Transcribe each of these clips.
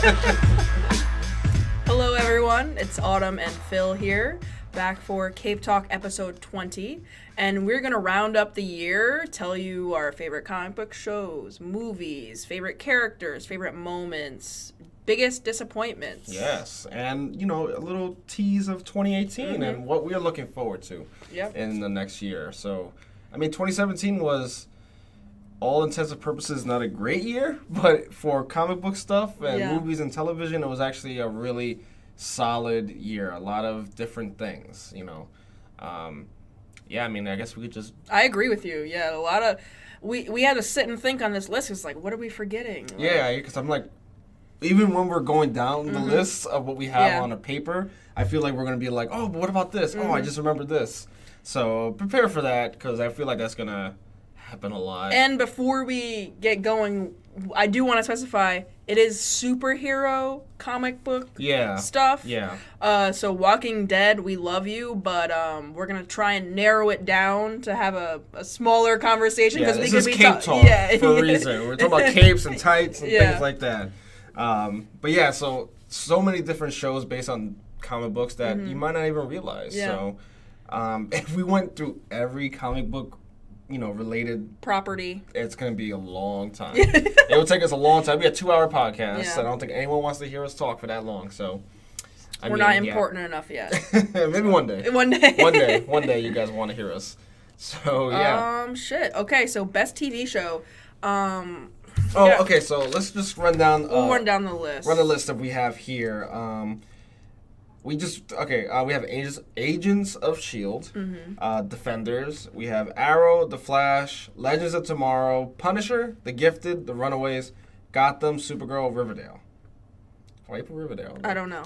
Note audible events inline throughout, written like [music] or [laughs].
[laughs] Hello, everyone. It's Autumn and Phil here, back for Cape Talk episode 20. And we're going to round up the year, tell you our favorite comic book shows, movies, favorite characters, favorite moments, biggest disappointments. Yes, and you know a little tease of 2018 and what we're looking forward to Mm-hmm. Yep. in the next year. So, I mean, 2017 was all intents and purposes not a great year, [laughs] but for comic book stuff and Yeah. movies and television, it was actually a really solid year. A lot of different things, you know. Um, yeah, I mean, I guess we could just I agree with you. Yeah, a lot of. We, we had to sit and think on this list. It's like, what are we forgetting? Like, Yeah, because I'm like, even when we're going down the list of what we have Mm-hmm. Yeah. on a paper, I feel like we're gonna be like, oh, but what about this? Oh, Mm-hmm. I just remembered this. So prepare for that because I feel like that's gonna happen a lot. And before we get going, I do want to specify it is superhero comic book yeah, stuff. yeah, Uh, so Walking Dead, we love you, but um, we're gonna try and narrow it down to have a, a smaller conversation yeah. because This we could be cape ta- talk yeah. for a reason. We're talking about capes and tights and Yeah. things like that. Um, but yeah, so so many different shows based on comic books that you might not even realize. Mm-hmm. Yeah. So um, [laughs] if we went through every comic book, you know, related Property. it's gonna be a long time. [laughs] it will take us a long time. It'll be a two-hour podcast. Yeah. I don't think anyone wants to hear us talk for that long. So, I We're mean, not yeah. important enough yet. [laughs] Maybe one day. One day. one day. [laughs] One day, you guys want to hear us. So yeah. Um, shit. Okay, so best TV show. Um, oh, yeah. okay. So let's just run down. Uh, we'll run down the list. Run the list that we have here. Um, we just okay. Uh, we have agents, agents of Shield, Mm-hmm. uh, Defenders. We have Arrow, The Flash, Legends of Tomorrow, Punisher, The Gifted, The Runaways, Gotham, Supergirl, Riverdale. Why you put Riverdale? I don't know.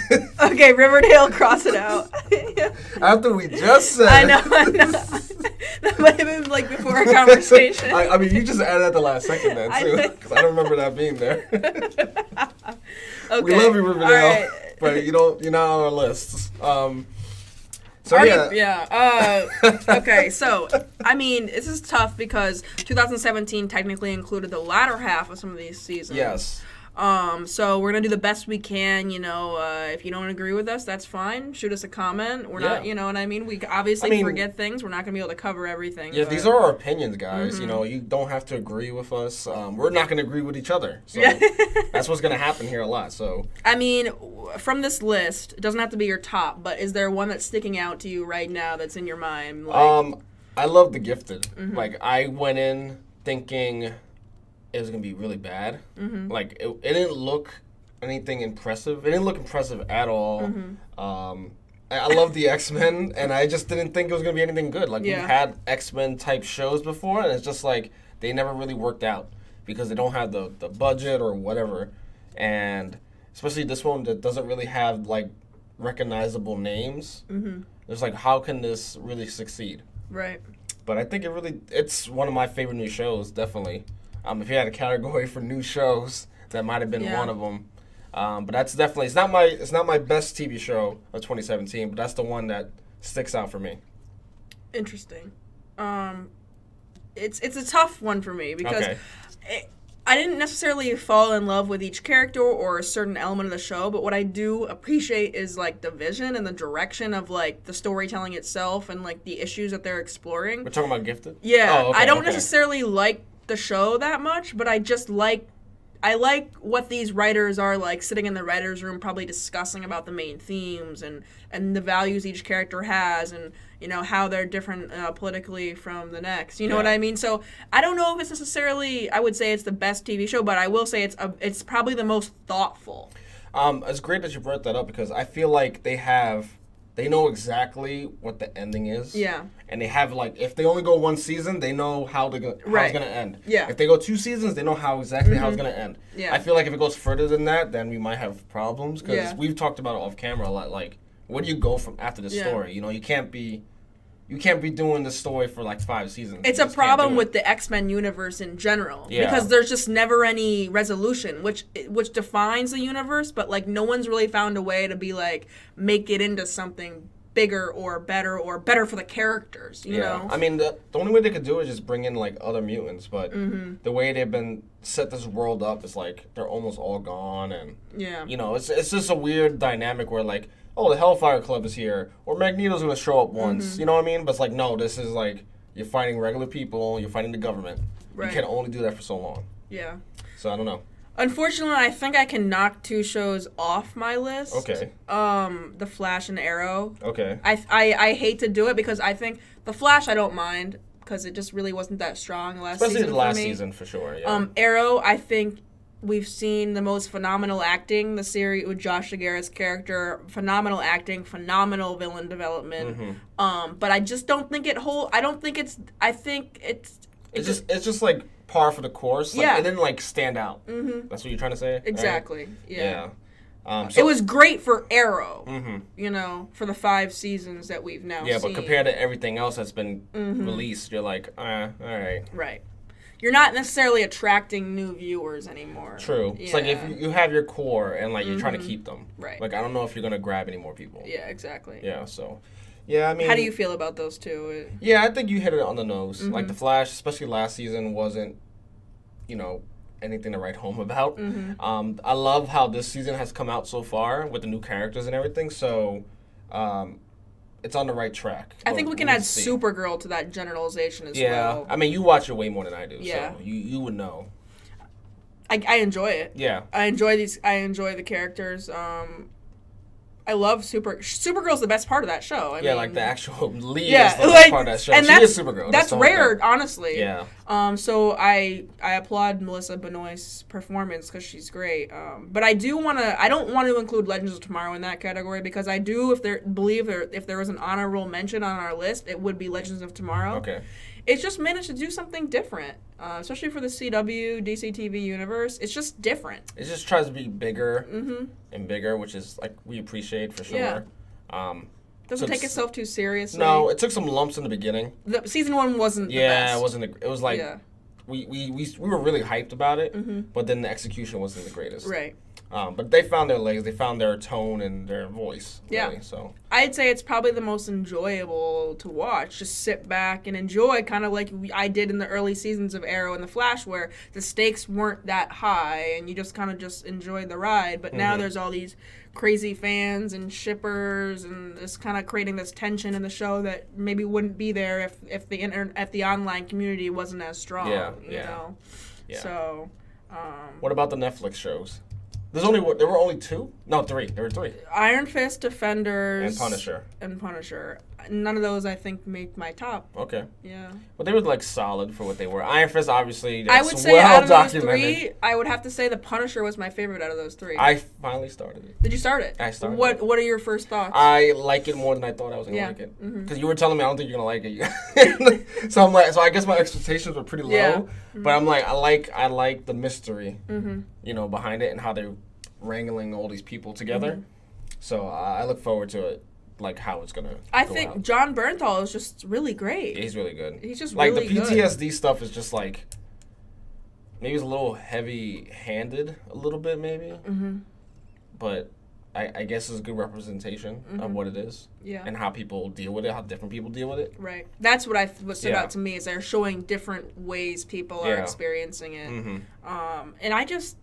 [laughs] okay, Riverdale, cross it out. [laughs] After we just [laughs] said. I know, I know. that might have been like before our conversation. I, I mean, you just added at the last second then too, because I, don't remember that being there. okay. we love you, Riverdale, All right. But you don't. You're not on our lists. Um, so Already- yeah, yeah. Uh, okay, so I mean, this is tough because 2017 technically included the latter half of some of these seasons. yes. Um. So we're gonna do the best we can. You know, uh, if you don't agree with us, that's fine. Shoot us a comment. We're not. You know what I mean? We obviously I mean- forget things. We're not gonna be able to cover everything. Yeah, but- these are our opinions, guys. Mm-hmm. You know, you don't have to agree with us. Um, we're not going to agree with each other. So Yeah. [laughs] that's what's going to happen here a lot. So I mean, from this list, it doesn't have to be your top, but is there one that's sticking out to you right now that's in your mind? Like, Um, I love The Gifted. Mm-hmm. Like, I went in thinking it was gonna be really bad. Mm-hmm. Like, it, it didn't look anything impressive. It didn't look impressive at all. Mm-hmm. Um, I, I love the X Men, and I just didn't think it was gonna be anything good. Like, Yeah. we've had X Men type shows before, and it's just like they never really worked out because they don't have the the budget or whatever, and especially this one that doesn't really have like recognizable names. Mm-hmm. It's like, how can this really succeed? right. But I think it really it's one of my favorite new shows, definitely. Um, if you had a category for new shows, that might have been Yeah. one of them. Um, but that's definitely it's not my it's not my best TV show of 2017, but that's the one that sticks out for me. Interesting. Um, it's it's a tough one for me because Okay. it, I didn't necessarily fall in love with each character or a certain element of the show, but what I do appreciate is like the vision and the direction of like the storytelling itself and like the issues that they're exploring. We're talking about Gifted. Yeah, Oh, okay, I don't okay. necessarily like the show that much, but I just like I like what these writers are like sitting in the writers' room, probably discussing about the main themes and and the values each character has, and you know how they're different uh, politically from the next. You know what I mean? So I don't know if it's necessarily. I would say it's the best TV show, but I will say it's a, it's probably the most thoughtful. Um, it's great that you brought that up because I feel like they have they know exactly what the ending is. Yeah. And they have like if they only go one season, they know how to go how Right. it's gonna end. Yeah. Mm-hmm. If they go two seasons, they know how exactly how it's gonna end. Yeah. I feel like if it goes further than that, then we might have problems because Yeah. we've talked about it off camera a lot. Like, where do you go from after the Yeah. story? You know, you can't be you can't be doing the story for like five seasons. It's You a problem it. with the X Men universe in general Yeah. because there's just never any resolution, which which defines the universe. But like, no one's really found a way to be like make it into something bigger or better or better for the characters. You know. I mean, the, the only way they could do it is just bring in like other mutants, but Mm-hmm. the way they've been set this world up is like they're almost all gone, and yeah. you know, it's it's just a weird dynamic where like, oh, the Hellfire Club is here, or Magneto's gonna show up once. Mm-hmm. You know what I mean? But it's like, no, this is like you're fighting regular people, you're fighting the government. Right. You can only do that for so long. yeah. So I don't know. Unfortunately, I think I can knock two shows off my list. Okay. Um, The Flash and Arrow. Okay. I, I I hate to do it because I think The Flash I don't mind because it just really wasn't that strong last Especially season the last season for sure. Yeah. Um, Arrow, I think we've seen the most phenomenal acting the series with Josh Segarra's character. Phenomenal acting, phenomenal villain development. Mm-hmm. Um, but I just don't think it whole. I don't think it's. I think it's. it's just it's just like par for the course. Like, Yeah. It didn't like stand out. Mm-hmm. That's what you're trying to say. right? exactly. Yeah. Yeah. Um, so, It was great for Arrow. hmm You know, for the five seasons that we've now Yeah, seen. but compared to everything else that's been Mm-hmm. released, you're like, uh, all right. Right. You're not necessarily attracting new viewers anymore. True. It's like if you, have your core and like you're trying to keep them. Right. Like I don't know if you're gonna grab any more people. Yeah, exactly. Yeah. So. Yeah, I mean. How do you feel about those two? Yeah, I think you hit it on the nose. Mm-hmm. Like the Flash, especially last season, wasn't, you know, anything to write home about. Mm-hmm. Um, I love how this season has come out so far with the new characters and everything. So, um, it's on the right track. I think we can we'll add see. Supergirl to that generalization as Yeah, well. I mean, you watch it way more than I do. Yeah. So you you would know. I, I enjoy it. Yeah. I enjoy these. I enjoy the characters. Um, I love Super. Supergirl's the best part of that show. I Yeah, mean, like the actual [laughs] lead Yeah, is the like, part of that show. and she that's is Supergirl. That's whole rare, honestly. Yeah. Um, so I I applaud Melissa Benoist's performance because she's great. Um, but I do want to. I don't want to include Legends of Tomorrow in that category because I do. If there believe there if there was an honorable mention on our list, it would be Legends of Tomorrow. Okay. It's just managed to do something different, uh, especially for the CW DC TV universe. It's just different. It just tries to be bigger Mm-hmm. and bigger, which is like we appreciate for sure. Yeah. Um, Doesn't take itself too seriously. no, it took some lumps in the beginning. the, season one wasn't. the Yeah, it wasn't. The, it was like yeah, we, we, we, we were really hyped about it, Mhm. but then the execution wasn't the greatest. right. Um, but they found their legs. They found their tone and their voice. Yeah. really, So I'd say it's probably the most enjoyable to watch. Just sit back and enjoy, kind of like I did in the early seasons of Arrow and The Flash, where the stakes weren't that high and you just kind of just enjoyed the ride. But now Mhm. there's all these crazy fans and shippers, and it's kind of creating this tension in the show that maybe wouldn't be there if if the inter- if the online community wasn't as strong. Yeah, you yeah, know. yeah. So. Um, what about the Netflix shows? There's only there were only two. No, three. There were three. Iron Fist, Defenders, And Punisher. and Punisher. None of those I think make my top. Okay, Yeah. but they were like solid for what they were. Iron Fist, obviously, I would say well out of those documented. three, I would have to say the Punisher was my favorite out of those three. I finally started it. Did you start it? I started What it. What are your first thoughts? I like it more than I thought I was gonna Yeah, like it. Because you were telling me I don't think you're gonna like it. [laughs] so I'm like, so I guess my expectations were pretty low. Yeah. Mm-hmm. But I'm like, I like, I like the mystery, hmm you know, behind it and how they're wrangling all these people together. Mm-hmm. So uh, I look forward to it, like how it's gonna. I go think out. Jon Bernthal is just really great. he's really good. He's just like really the good. PTSD stuff is just like maybe it's a little heavy-handed, a little bit maybe, hmm but I, I guess it's a good representation of Mhm. what it is Yeah. and how people deal with it, how different people deal with it. Right. That's what I th- what stood Yeah. out to me is they're showing different ways people are experiencing it. hmm Um, and I just,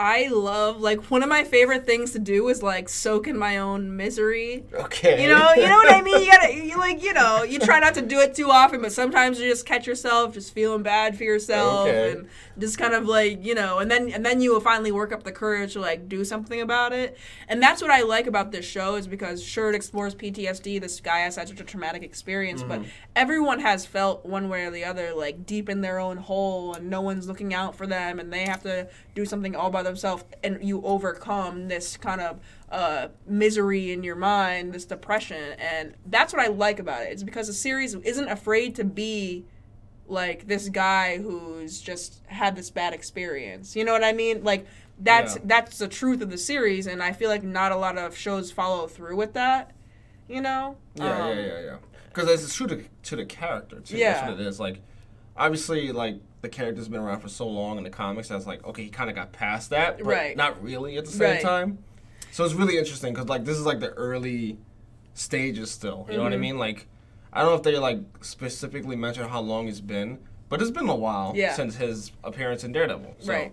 I love like one of my favorite things to do is like soak in my own misery. Okay. You know, you know what I mean. You gotta, [laughs] you like, you know, you try not to do it too often, but sometimes you just catch yourself just feeling bad for yourself, Okay. and just kind of like, you know, and then and then you will finally work up the courage to like do something about it. And that's what I like about this show is because sure it explores PTSD. This guy has had such a traumatic experience, but mm-hmm. everyone has felt one way or the other like deep in their own hole, and no one's looking out for them, and they have to do something all by themselves, and you overcome this kind of uh, misery in your mind, this depression, and that's what I like about it. It's because the series isn't afraid to be like this guy who's just had this bad experience. You know what I mean? Like that's Yeah. that's the truth of the series, and I feel like not a lot of shows follow through with that. You know? Yeah, Um, yeah, yeah, yeah. Because it's true to, to the character too. Yeah. That's what it is. Like, obviously, like the character's been around for so long in the comics. That's like, okay, he kind of got past that, but Right. not really at the same Right. time. So it's really interesting because like this is like the early stages still. You know what I Mhm. mean? Like, I don't know if they like specifically mention how long it's been, but it's been a while Yeah. since his appearance in Daredevil. So, Right.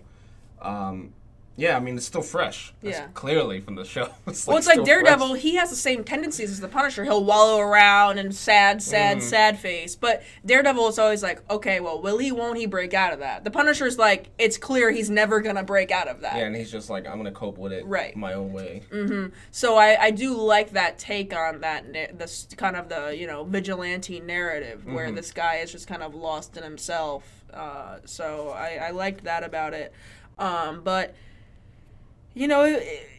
Um, yeah, I mean it's still fresh. That's Yeah. clearly from the show. [laughs] It's well, it's like Daredevil. fresh. He has the same tendencies as the Punisher. He'll wallow around and sad, sad, Mhm. sad face. But Daredevil is always like, okay, well, will he? Won't he break out of that? The Punisher's like, it's clear he's never gonna break out of that. Yeah, and he's just like, I'm gonna cope with it Right. my own way. hmm So I, I do like that take on that this kind of the you know vigilante narrative where Mhm. this guy is just kind of lost in himself. Uh, so I, I liked that about it. Um, but you know. It,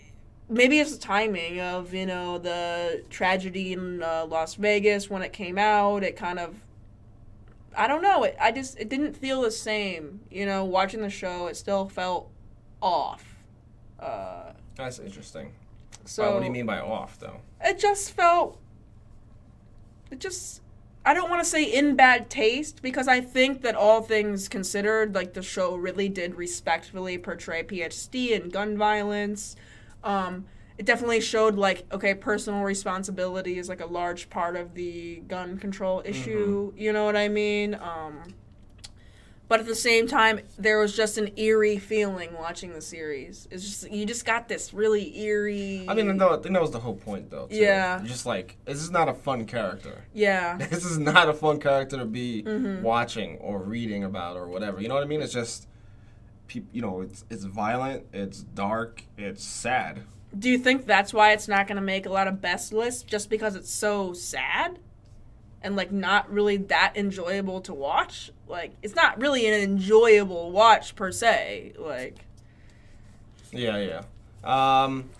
Maybe it's the timing of you know the tragedy in uh, Las Vegas when it came out. It kind of, I don't know. It I just it didn't feel the same. You know, watching the show, it still felt off. Uh, That's interesting. so Wow, what do you mean by off though? it just felt it just I don't want to say in bad taste because I think that all things considered, like the show really did respectfully portray PTSD and gun violence. Um, it definitely showed like okay, personal responsibility is like a large part of the gun control issue. You know what I mean? Um, but at the same time, there was just an eerie feeling watching the series. It's just you just got this really eerie. I mean, no, I think that was the whole point though. too. Yeah. Just like, this is not a fun character. yeah. [laughs] This is not a fun character to be Mhm. watching or reading about or whatever. You know what I mean? It's just, you know, it's it's violent, it's dark, it's sad. Do you think that's why it's not going to make a lot of best lists just because it's so sad and like not really that enjoyable to watch? Like it's not really an enjoyable watch per se. Like Yeah, yeah. Um,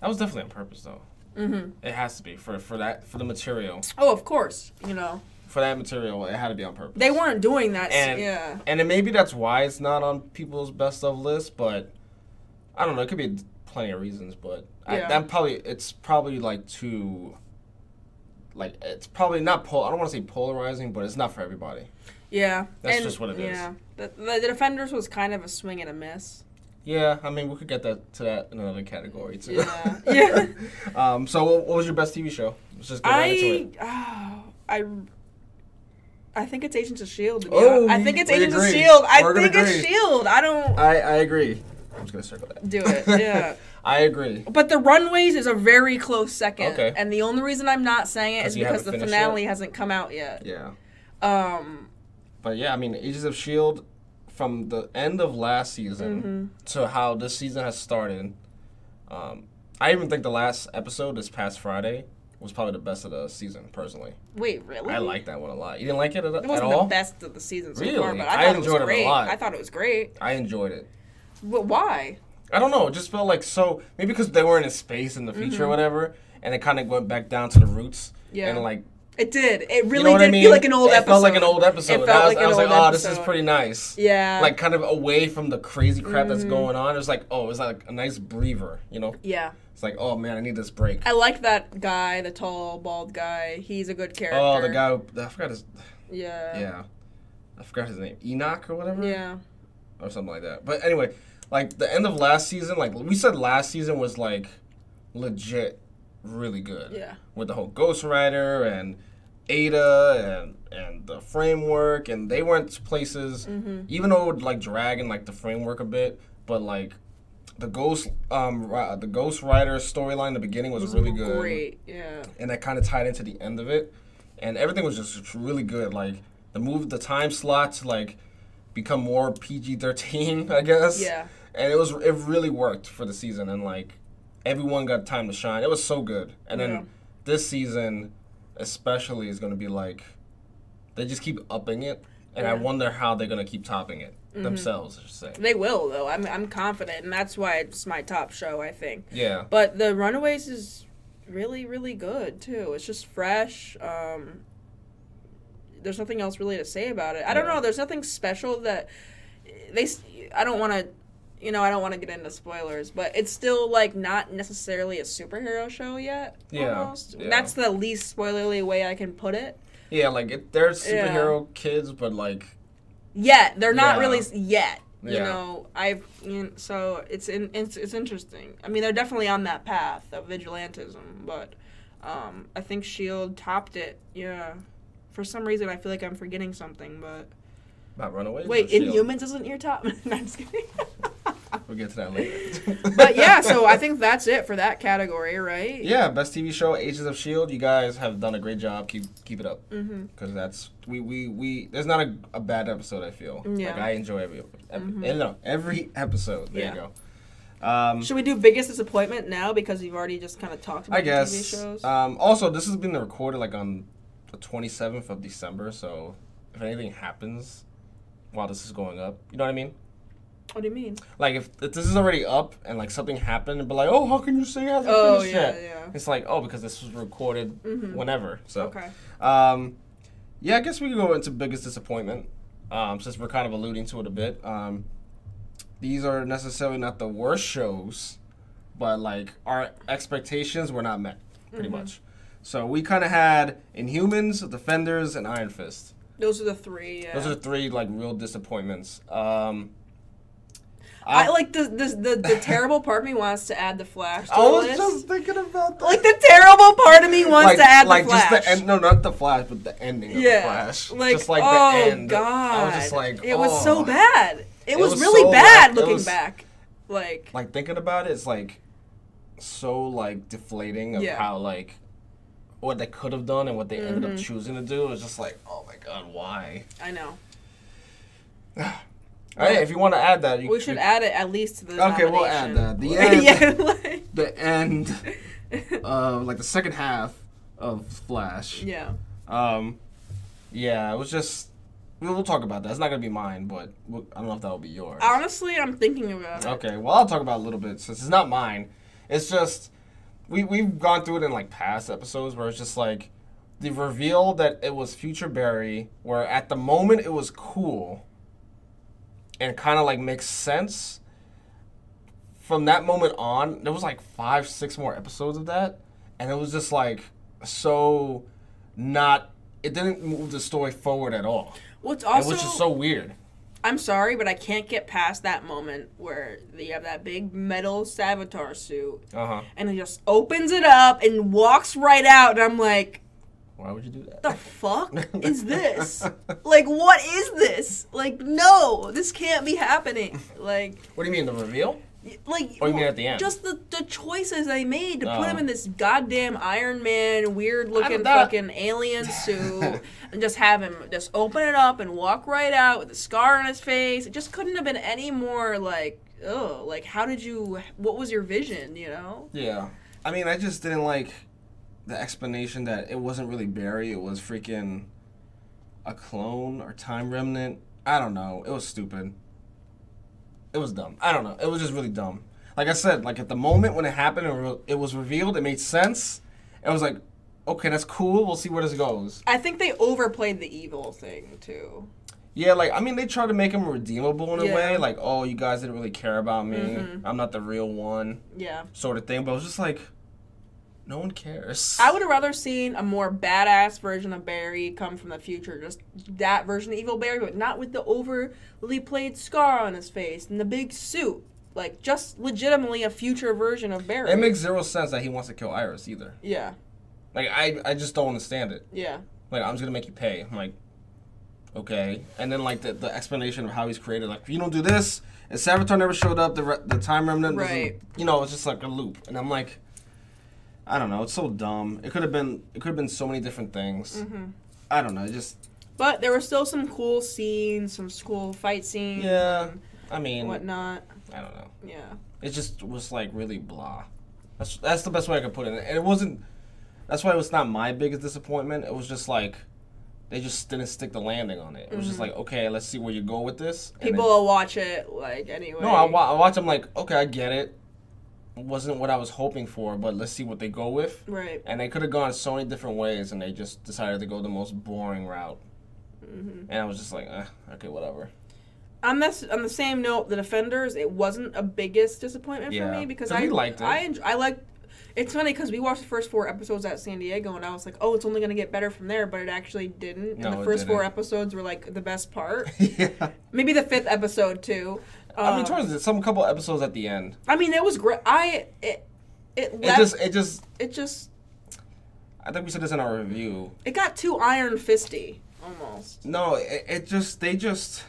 that was definitely on purpose though. mhm. It has to be for for that for the material. Oh, of course, you know. For that material, it had to be on purpose. They weren't doing that. And- yeah. and maybe that's why it's not on people's best of list, but I don't know. It could be plenty of reasons, but I, Yeah. that probably it's probably like too. Like it's probably not pol. I don't want to say polarizing, but it's not for everybody. Yeah. That's and, just what it is. yeah. The, the, Defenders was kind of a swing and a miss. Yeah, I mean we could get that to that in another category too. Yeah. [laughs] Yeah. um. So what, what was your best TV show? Let's just get right into I, it. oh, I, I think it's Agents of Shield. Oh. I think it's Agents of. Shield. I We're think it's. Shield. I don't I I agree. I'm just gonna circle that. do it. Yeah. [laughs] I agree. But the Runaways is a very close second. Okay. And the only reason I'm not saying it 'Cause because the finale hasn't come out yet. Yeah. Um. But yeah, I mean, Agents of Shield, from the end of last season mhm. to how this season has started. Um, I even think the last episode this past Friday was probably the best of the season, personally. Wait, really? I like that one a lot. You didn't like it at, all? It wasn't all? the best of the season so Really? far, but I I thought it enjoyed was it a great. lot. I thought it was great. I enjoyed it. But why? I don't know. It just felt like so. Maybe because they weren't in space in the future or Mhm. whatever, and it kind of went back down to the roots. Yeah. And like, It did. It really you know did I mean? feel like an old it episode. felt like an old episode. It felt I was, like I was like, oh, this is pretty nice. Yeah. Like kind of away from the crazy crap that's Mhm. going on. It was like, oh, it was like a nice breather. You know, yeah. it's like, oh man, I need this break. I like that guy, the tall, bald guy. He's a good character. Oh, the guy. who- I forgot his. Yeah. Yeah, I forgot his name. Enoch or whatever. Yeah. Or something like that. But anyway, like the end of last season, like we said, last season was like legit, really good. Yeah. With the whole Ghost Rider and Aida and and the framework, and they went to places. Mhm. Even though it would like dragging like the framework a bit, but like. The ghost, um, the Ghost Rider storyline in the beginning was, was really good Great. Yeah. and that kind of tied into the end of it, and everything was just really good. Like the move, the time slot to like become more PG thirteen, [laughs] I guess. Yeah. And it was it really worked for the season, and like everyone got time to shine. It was so good. And then this season, especially, is going to be like they just keep upping it, and I wonder how they're going to keep topping it Mhm. themselves. I should say. They will though. I'm I'm confident, and that's why it's my top show. I think. Yeah. But the Runaways is really really good too. It's just fresh. Um, there's nothing else really to say about it. I don't Yeah. know. There's nothing special that they. I don't want to. You know, I don't want to get into spoilers, but it's still like not necessarily a superhero show yet. Yeah, almost. yeah. That's the least spoilerly way I can put it. Yeah, like it, they're Yeah. superhero kids, but like Yet they're not Yeah. really yet. You Yeah. know, I've you know, so it's in, it's it's interesting. I mean, they're definitely on that path of vigilantism, but Um, I think Shield topped it. Yeah. For some reason, I feel like I'm forgetting something, but About Runaways. wait. Inhumans isn't your top. [laughs] no, I'm just kidding. [laughs] We'll get to that later. [laughs] but yeah, so I think that's it for that category, right? yeah, best TV show, Agents of Shield. You guys have done a great job. Keep keep it up. Mm-hmm. because that's we we we. There's not a, a bad episode. I feel Yeah. like I enjoy every every, Mhm. no, every episode. There Yeah. you go. Um, Should we do biggest disappointment now because you've already just kind of talked about I guess. TV shows? Um, also, this has been recorded like on the 27th of December, so if anything happens while this is going up, you know what I mean? What do you mean? Like if, if this is already up and like something happened, but like, oh, how can you say it hasn't Oh finished yeah, yet? yeah. It's like, oh, because this was recorded Mhm. whenever. So, Okay. um, yeah, I guess we can go into biggest disappointment. Um, since we're kind of alluding to it a bit. Um, these are necessarily not the worst shows, but like our expectations were not met, pretty Mhm. much. So we kind of had Inhumans, Defenders, and Iron Fist. Those are the three. Yeah. Those are three like real disappointments. Um, I like the, the the the terrible part of me wants to add the Flash. To I was list. just thinking about that. like the terrible part of me wants like, to add like the Flash. just the end. No, not the Flash, but the ending of the Flash. like just like oh the end. god, I was just like, it was oh. so bad. It, It was, was really so bad. It looking was- back. Like like thinking about it, it's like so like deflating of Yeah. how like what they could have done and what they ended up Mhm. choosing to do. It's just like, oh my god, why? I know [sighs] [sighs] [sighs] All right, if you want to add that, you we should add it at least to the. Okay, we'll add that. The [laughs] end. yeah, [laughs] like, the end [laughs] of like the second half of Flash. yeah. Um, yeah, it was just. We'll, we'll talk about that. It's not gonna be mine, but we'll, I don't know if that will be yours. Honestly, I'm thinking about it. Okay, well, I'll talk about it a little bit since it's not mine. It's just we we've gone through it in like past episodes where it's just like the reveal that it was Future Barry, where at the moment it was cool and kind of like makes sense. From that moment on, there was like five, six more episodes of that, and it was just like so not. It didn't move the story forward at all, What's and also which is so weird. I'm sorry, but I can't get past that moment where you have that big metal Savitar suit, Uh huh. and he just opens it up and walks right out, and I'm like, Why would you do that? the fuck [laughs] is this? Like, what is this? Like, no, this can't be happening. Like, What do you mean the reveal? like. Or you mean at the end? Just the, the choices they made to put Oh. him in this goddamn Iron Man, weird looking fucking alien suit, [laughs] and just have him just open it up and walk right out with a scar on his face. It just couldn't have been any more like, oh, like how did you? What was your vision? You know? Yeah. I mean, I just didn't like the explanation that it wasn't really Barry, it was freaking a clone or time remnant. I don't know. It was stupid. It was dumb. I don't know. It was just really dumb. Like I said, like at the moment when it happened and it was revealed, it made sense. It was like, okay, that's cool. We'll see where this goes. I think they overplayed the evil thing too. Yeah, like I mean, they tried to make him redeemable in a way, like, oh, you guys didn't really care about me. Mhm. I'm not the real one, Yeah. sort of thing. But it was just like, no one cares. I would have rather seen a more badass version of Barry come from the future, just that version of evil Barry, but not with the overly played scar on his face and the big suit. Like just legitimately a future version of Barry. It makes zero sense that he wants to kill Iris either. yeah, Like I, I just don't understand it. yeah, Like I'm just gonna make you pay. I'm like, okay. And then like the, the explanation of how he's created. Like if you don't do this, and Savitar never showed up. The re- the time remnant, Right. You know, it's just like a loop. And I'm like, I don't know. It's so dumb. It could have been. It could have been so many different things. hmm I don't know. Just but there were still some cool scenes, some cool fight scenes, yeah. I mean, whatnot. I don't know. Yeah, It just was like really blah. That's that's the best way I could put it. And it wasn't. That's why it was not my biggest disappointment. It was just like they just didn't stick the landing on it. It was just Mhm. like okay, let's see where you go with this. People then- will watch it like anyway. no, I, wa- I watch them like okay, I get it. Wasn't what I was hoping for, but let's see what they go with. right. And they could have gone so many different ways, and they just decided to go the most boring route. hmm And I was just like, eh, okay, whatever. on this on the same note, the Defenders, it wasn't a biggest disappointment Yeah, for me because I liked it. I enj- I liked. It's funny because we watched the first four episodes at San Diego, and I was like, "Oh, it's only gonna get better from there," but it actually didn't. No, and the first four didn't. episodes were like the best part. [laughs] yeah. Maybe the fifth episode too. I mean, Um, towards some couple episodes at the end, I mean, it was great. I it it it just it just it just I think we said this in our review. It got too Iron Fisty almost. No, it, it just they just.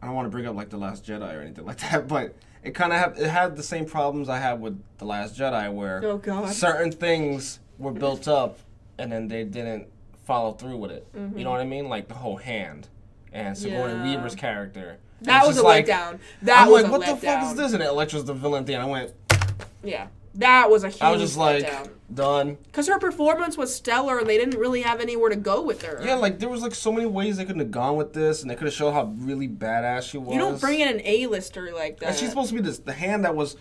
I don't want to bring up like the Last Jedi or anything like that, [laughs] but it kind of have it had the same problems I had with the Last Jedi, where Oh God. certain things were built up and then they didn't follow through with it. You know what I mean? Like the whole hand and Sigourney. Yeah. Weaver's character. That was a like- letdown. That I'm was like, a what the fuck is this? And Elektra's the villain thing. I went, Yeah, that was a huge I was just like, done. Because her performance was stellar, and they didn't really have anywhere to go with her. Yeah, like there was like so many ways they could have gone with this, and they could have showed how really badass she was. you don't bring in an A-lister like that. And she's supposed to be this the hand that was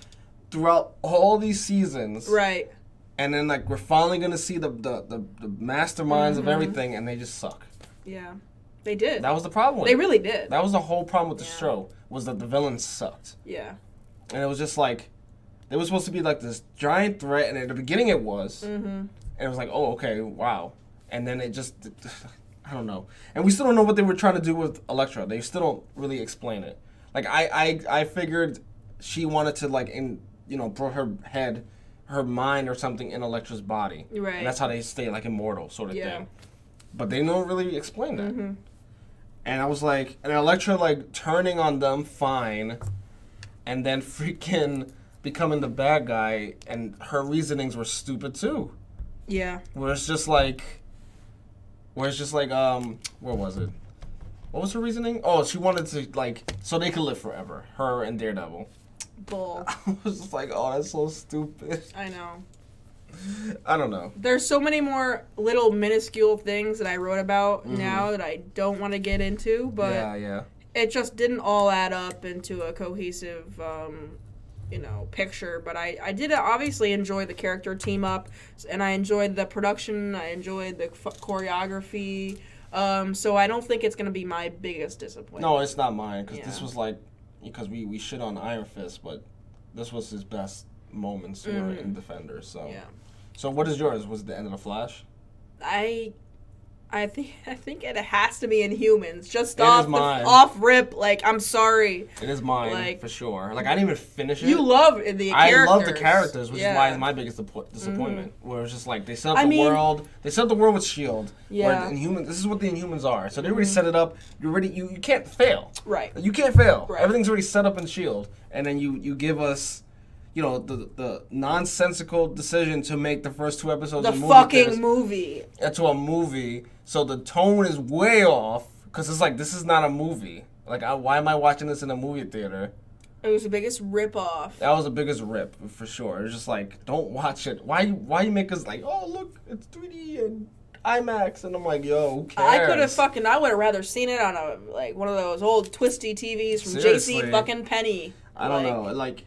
throughout all these seasons. right. And then like we're finally gonna see the the, the, the masterminds Mm-hmm. of everything, and they just suck. Yeah, they did. That was the problem. they really did. That was the whole problem with the Yeah. show was that the villains sucked, yeah. and it was just like they were supposed to be like this giant threat, and at the beginning it was, Mm-hmm. and it was like, oh okay, wow, and then it just. [sighs] I don't know, and we still don't know what they were trying to do with Elektra. They still don't really explain it. Like I, I, I figured she wanted to like in you know put her head, her mind or something in Elektra's body, Right. And that's how they stay like immortal sort of Yeah. thing. But they don't really explain that. Mhm. And I was like, and Elektra like turning on them, fine, and then freaking becoming the bad guy, and her reasonings were stupid too. Yeah. Where it's just like, where it's just like, um, where was it? What was her reasoning? Oh, she wanted to like so they could live forever. Her and Daredevil. Bull. [laughs] I was just like, oh, that's so stupid. I know. I don't know. There's so many more little minuscule things that I wrote about Mhm. now that I don't want to get into, but yeah, yeah. it just didn't all add up into a cohesive um, you know picture but i i did obviously enjoy the character team up and i enjoyed the production i enjoyed the f- choreography um, so i don't think it's going to be my biggest disappointment No, it's not mine because this was like because we we shit on Iron Fist, but this was his best moments Mhm. in Defenders. So, yeah so what is yours? Was it the end of the Flash? i I think [laughs] I think it has to be Inhumans. Just It off the, off rip, like I'm sorry. It is mine Like- for sure. Like I didn't even finish it. You love the I characters. love the characters, which Yeah. is why it's my biggest disappo- mm-hmm. disappointment. Where it's just like they set up I the mean- world, they set up the world with Shield. Yeah. Where the Inhuman, this is what the Inhumans are. So they already mm-hmm. set it up. You already you, you can't fail. Right. You can't fail. Right. Everything's already set up in Shield, and then you you give us. You know the the nonsensical decision to make the first two episodes The fucking theaters movie. into a movie, so the tone is way off. Cause it's like this is not a movie. Like I, why am I watching this in a movie theater? It was the biggest rip off. That was the biggest rip for sure. It's just like, don't watch it. Why? Why you make us like, oh look, it's 3D and IMAX, and I'm like, yo, who cares? I could have fucking. I would have rather seen it on a like one of those old twisty TVs from Seriously. JC fucking Penney. I don't know. Like,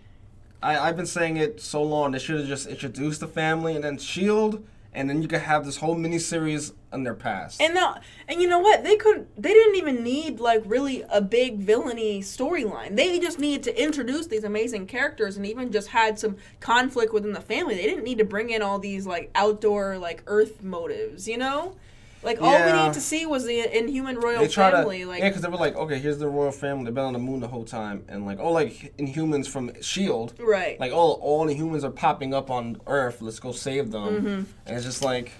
I I've been saying it so long. They should have just introduced the family and then Shield, and then you could have this whole miniseries in their past. And no, and you know what? They could. They didn't even need like really a big villainy storyline. They just needed to introduce these amazing characters and even just had some conflict within the family. They didn't need to bring in all these like outdoor like Earth motives. You know, like all we need to see was the Inhuman royal family. to, like yeah, because they were like, okay, here's the royal family. They've been on the moon the whole time, and like, oh, like Inhumans from Shield. right. like oh all the humans are popping up on earth let's go save them Mm-hmm. and it's just like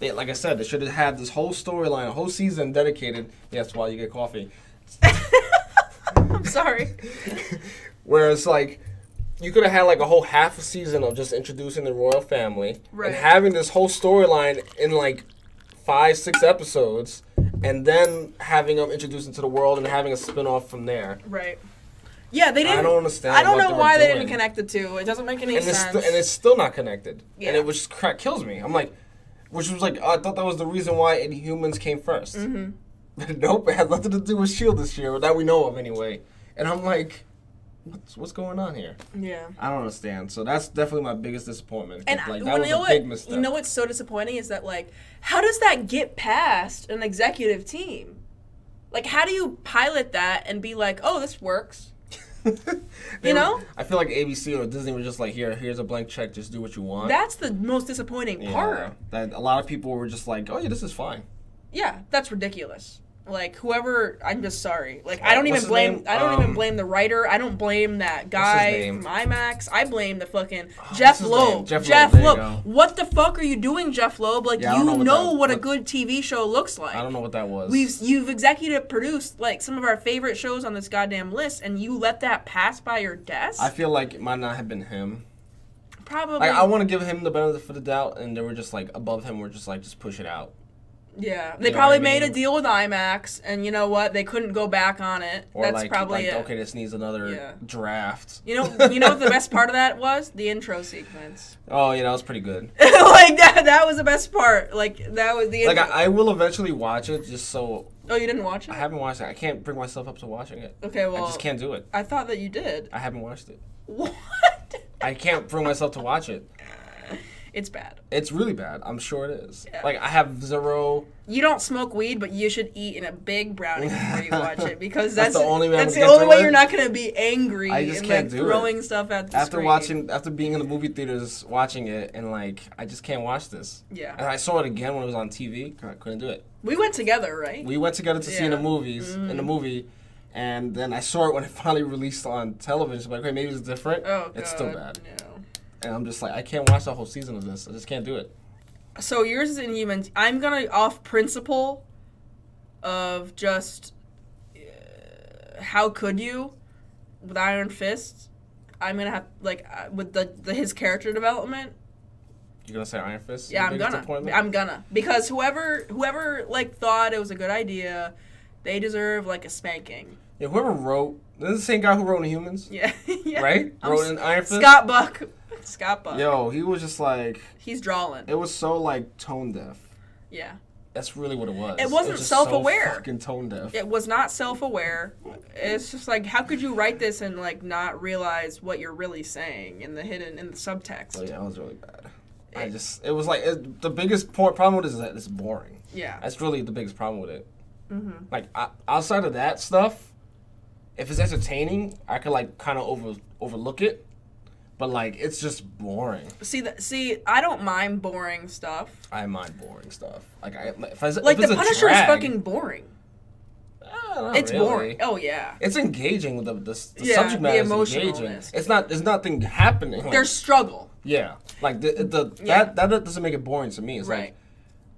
they, like i said they should have had this whole storyline a whole season dedicated yes while you get coffee I'm [laughs] sorry. [laughs] Whereas, like you could have had like a whole half a season of just introducing the royal family Right. and having this whole storyline in like five six episodes and then having them introduced into the world and having a spin-off from there Right. Yeah, they didn't. i don't understand I don't know why they doing. didn't connect the two. It doesn't make any and it's, sense. st- and it's still not connected. Yeah. And it was crack kills me. I'm like, which was like, I thought that was the reason why Inhumans came 1st Mm-hmm. But [laughs] nope, it had nothing to do with Shield this year that we know of anyway. And I'm like, what's what's going on here? yeah. I don't understand. So that's definitely my biggest disappointment. And like that you was know a big what? You know what's so disappointing is that like, how does that get past an executive team? Like, how do you pilot that and be like, oh, this works? [laughs] You were- know? I feel like ABC or Disney were just like, here, here's a blank check, just do what you want. That's the most disappointing yeah, part. that a lot of people were just like, oh yeah, this is fine. Yeah, that's ridiculous. Like whoever, I'm just sorry. Like I don't even what's his blame. name? I don't Um, even blame the writer. I don't blame that guy from IMAX. I blame the fucking what's Jeff Loeb. Jeff Jeff, Loeb, Loeb. What the fuck are you doing, Jeff Loeb? Like Yeah, you know know, what that- what a good TV show looks like. I don't know what that was. We've you've executive produced like some of our favorite shows on this goddamn list, and you let that pass by your desk. I feel like it might not have been him. Probably. Like I want to give him the benefit of the doubt, and they were just like above him. We're just like just push it out. Yeah, they know probably I made a deal with IMAX, and you know what? They couldn't go back on it. Or That's like, probably like it. okay, this needs another Yeah. draft. You know, you know what the best [laughs] part of that was? The intro sequence. Oh, yeah, that was pretty good. [laughs] like that. That was the best part. Like that was the. Like Intro. I, I will eventually watch it, just so oh, you didn't watch it? I haven't watched it. I can't bring myself up to watching it. okay, well, I just can't do it. I thought that you did. I haven't watched it. [laughs] What? I can't bring myself to watch it. It's bad. It's really bad. I'm sure it is. Yeah. Like I have zero. You don't smoke weed, but you should eat in a big brownie before you watch it [laughs] because That's that's, the only way that's the only way you're not gonna be angry I just and can't like do it. throwing stuff at the After screen. watching, after being in the movie theaters watching it, and like I just can't watch this. Yeah. And I saw it again when it was on TV. I couldn't do it. we went together, right? We went together to see in the Yeah. movies in the mm. movie, and then I saw it when it [laughs] finally released on television. Like, okay, maybe it's different. oh, it's still bad. No. And I'm just like, I can't watch the whole season of this. I just can't do it. So yours is Inhumans. I'm gonna off principle of just uh, how could you with Iron Fist. I'm gonna have like uh, with the, the his character development. You're gonna say Iron Fist? Yeah, I'm gonna. I'm gonna because whoever whoever like thought it was a good idea, they deserve like a spanking. Yeah, whoever wrote, this is the same guy who wrote Inhumans, Yeah, [laughs] yeah. right? I'm wrote in Iron Fist. Scott Buck. Scott Buck. Yo, he was just like, He's drawing. it was so like tone deaf. yeah. That's really what it was. It wasn't was self-aware. So fucking tone deaf. It was not self-aware. It's just like how could you write this and like not realize what you're really saying in the hidden in the subtext? So yeah, it was really bad. I It- just, it was like it, the biggest point, problem with it is that it's boring. Yeah. That's really the biggest problem with it. Mm-hmm. Like I, outside of that stuff, if it's entertaining, I could like kind of over overlook it. But like it's just boring. See that? See, I don't mind boring stuff. I mind boring stuff. Like I, if, I, Like if the Punisher drag, is fucking boring. Uh, not It's really. boring. Oh yeah. It's engaging with the the, the Yeah, subject the matter is engaging. It's not. There's nothing happening. Like, There's struggle. yeah. Like the the Yeah. that that doesn't make it boring to me. It's Right. like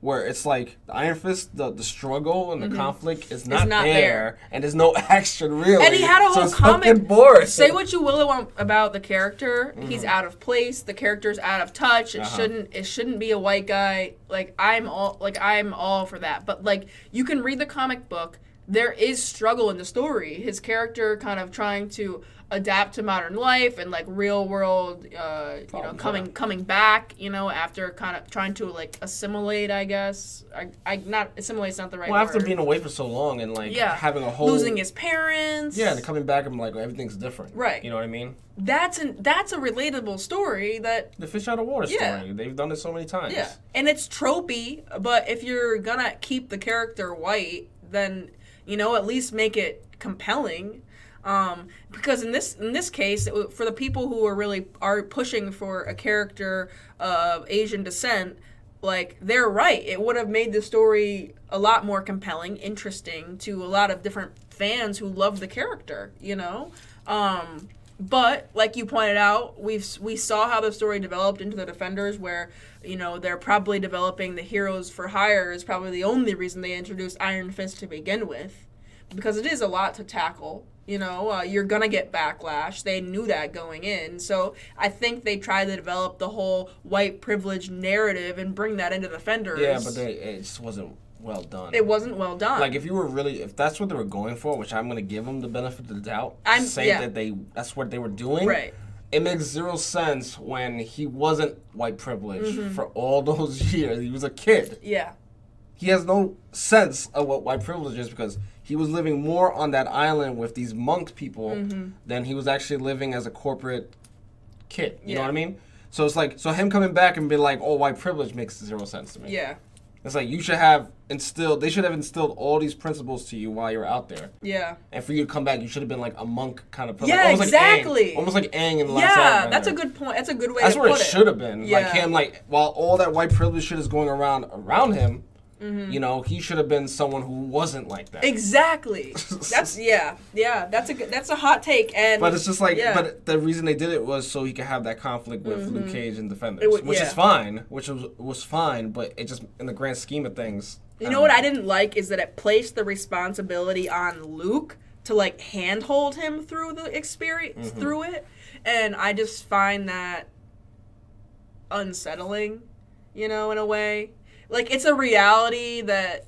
where it's like the Iron Fist, the the struggle and the conflict is not, Mm-hmm. not there, there. and there's no [laughs] action really. And he had a whole it's comic- boring. Say what you will about the character, he's out of place. The character's out of touch. It Mm-hmm. Uh-huh. shouldn't. It shouldn't be a white guy. Like I'm all. Like I'm all for that. But like you can read the comic book. There is struggle in the story. His character kind of trying to adapt to modern life and like real world. Uh, you know, coming yeah. coming back. You know, after kind of trying to like assimilate. I guess. I, I not assimilate's not the right well, word. after being away for so long and like yeah, having a whole losing his parents. yeah, and coming back, I'm like everything's different. Right. You know what I mean? that's an that's a relatable story that The fish out of water Yeah. story. They've done it so many times. yeah and it's tropey but if you're gonna keep the character white then you know at least make it compelling um, because in this in this case for the people who are really are pushing for a character of asian descent like they're right it would have made the story a lot more compelling interesting to a lot of different fans who love the character you know um, but like you pointed out, we've we saw how the story developed into the Defenders, where you know they're probably developing the heroes for hire is probably the only reason they introduced Iron Fist to begin with, because it is a lot to tackle. You know, uh, you're gonna get backlash. They knew that going in, so I think they tried to develop the whole white privilege narrative and bring that into Defenders. Yeah, but they, it just wasn't well done. it wasn't well done. like if you were really if that's what they were going for, which I'm gonna give them the benefit of the doubt, I'm- say yeah. that they that's what they were doing. right. It makes zero sense when he wasn't white privilege Mm-hmm. for all [laughs] those years. He was a kid. Yeah. He has no sense of what white privilege is because he was living more on that island with these monk people Mm-hmm. than he was actually living as a corporate kid. You know what I mean? So it's like so him coming back and be like, "Oh, white privilege makes zero sense to me." Yeah. It's like you should have instilled. They should have instilled all these principles to you while you're out there, Yeah. and for you to come back, you should have been like a monk kind of person. Yeah, almost exactly. Like Aang, almost like Aang in the last Yeah, that's a good point. That's a good way That's to what put it should have been. Like Yeah. him, like while all that white privilege shit is going around around him, Mm-hmm. You know, he should have been someone who wasn't like that. Exactly. [laughs] That's yeah, yeah. That's a good, that's a hot take, and But it's just like, Yeah. but the reason they did it was so he could have that conflict with Luke Cage and Defenders, Mm-hmm. Would- which yeah. is fine, which was was fine. But it just, in the grand scheme of things, You know what I didn't like is that it placed the responsibility on Luke to like handhold him through the experience Mm-hmm. through it, and I just find that unsettling, you know, in a way. Like it's a reality that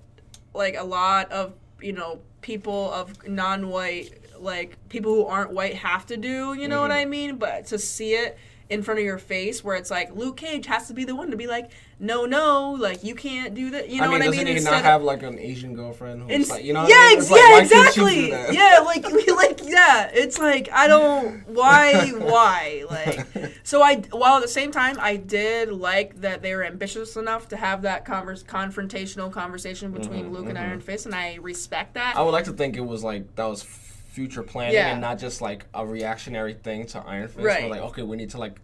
like a lot of, you know, people of non-white like people who aren't white have to do, you know what Mm-hmm. I mean? But to see it in front of your face where it's like Luke Cage has to be the one to be like, "No, no, like you can't do that." You know I mean, what I doesn't mean? he not have like an Asian girlfriend who's like, you know, what yeah, I mean? like, yeah, you exactly. Yeah, like, [laughs] like, yeah. It's like I don't. Why, [laughs] why? Like, so I. While at the same time, I did like that they were ambitious enough to have that converse, confrontational conversation between Mm-hmm, Luke and Iron Fist, and I respect that. I would like to think it was like that was future planning Yeah. and not just like a reactionary thing to Iron Fist. Right. Where like, okay, we need to like,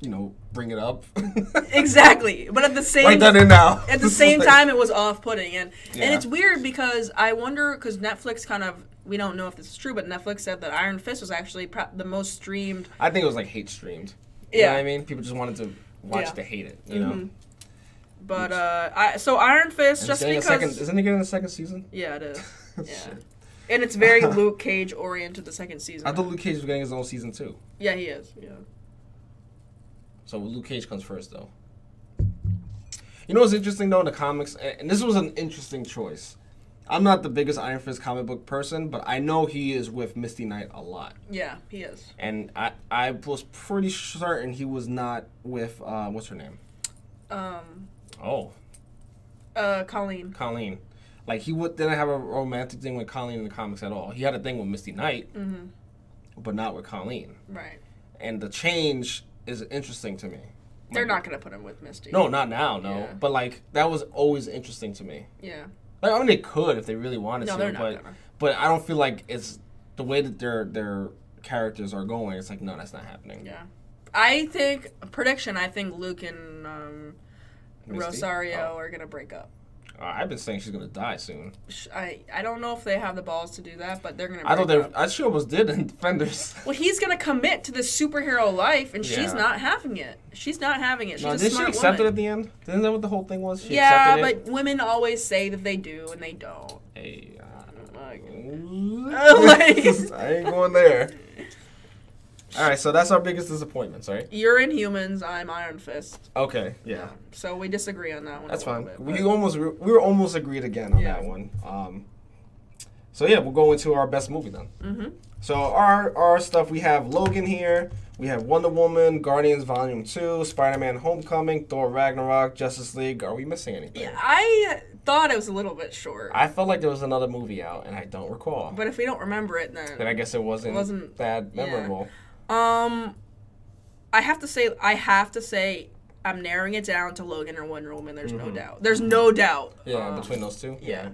you know, bring it up. [laughs] exactly, but at the [laughs] same Write that in now. [laughs] at the same time, it was off-putting, and and it's weird because I wonder because Netflix kind of we don't know if this is true, but Netflix said that Iron Fist was actually pro- the most streamed. I think it was like hate streamed. You know Yeah. what I mean? People just wanted to watch Yeah. to hate it. You know. Mhm. But uh, I so Iron Fist And just it's getting a because second, isn't it getting a second season? yeah, it is. Yeah, and it's very Luke Cage oriented. The second season. I thought Luke Cage was getting his own season too. yeah, he is. Yeah. So Luke Cage comes first, though. You know what's interesting though in the comics, and this was an interesting choice. I'm not the biggest Iron Fist comic book person, but I know he is with Misty Knight a lot, Yeah, he is. and I I was pretty certain he was not with uh, what's her name? Um, Oh, uh, Colleen. Colleen. Like he would didn't have a romantic thing with Colleen in the comics at all. He had a thing with Misty Knight, Mm-hmm. but not with Colleen. Right. And the change is interesting to me. They're Like, not gonna put him with Misty. No, not now, no. Yeah. But like that was always interesting to me. Yeah. Like, I mean, they could if they really wanted No, to, they're not but gonna. but I don't feel like it's the way that their their characters are going. It's like no, that's not happening. Yeah. I think prediction. I think Luke and um, Rosario Oh. are gonna break up. I've been saying she's gonna die soon. I I don't know if they have the balls to do that, but they're gonna. I thought they. up. I she almost did in Defenders. [laughs] Well, he's gonna commit to this superhero life, and she's not having it. She's not having it. She's no, a did she accept woman. it at the end? Isn't that what the whole thing was? She yeah, accepted it? but women always say that they do, and they don't. Hey, uh, Like, [laughs] [laughs] I ain't going there. All right, so that's our biggest disappointments, right? you're Inhumans. I'm Iron Fist. Okay, yeah. So we disagree on that one. That's fine. bit, we almost we were almost agreed again on Yeah. that one. Um, so yeah, we'll go into our best movie then. Mm-hmm. So our our stuff we have Logan here. We have Wonder Woman, Guardians Volume Two, Spider Man Homecoming, Thor Ragnarok, Justice League. Are we missing anything? Yeah, I thought it was a little bit short, I felt like there was another movie out, and I don't recall. but if we don't remember it, then then I guess it wasn't, wasn't- that yeah. Um, I have to say, I have to say, I'm narrowing it down to Logan or Wonder Woman. There's no Mhm. doubt. There's no doubt. Yeah, Um, between those two. yeah.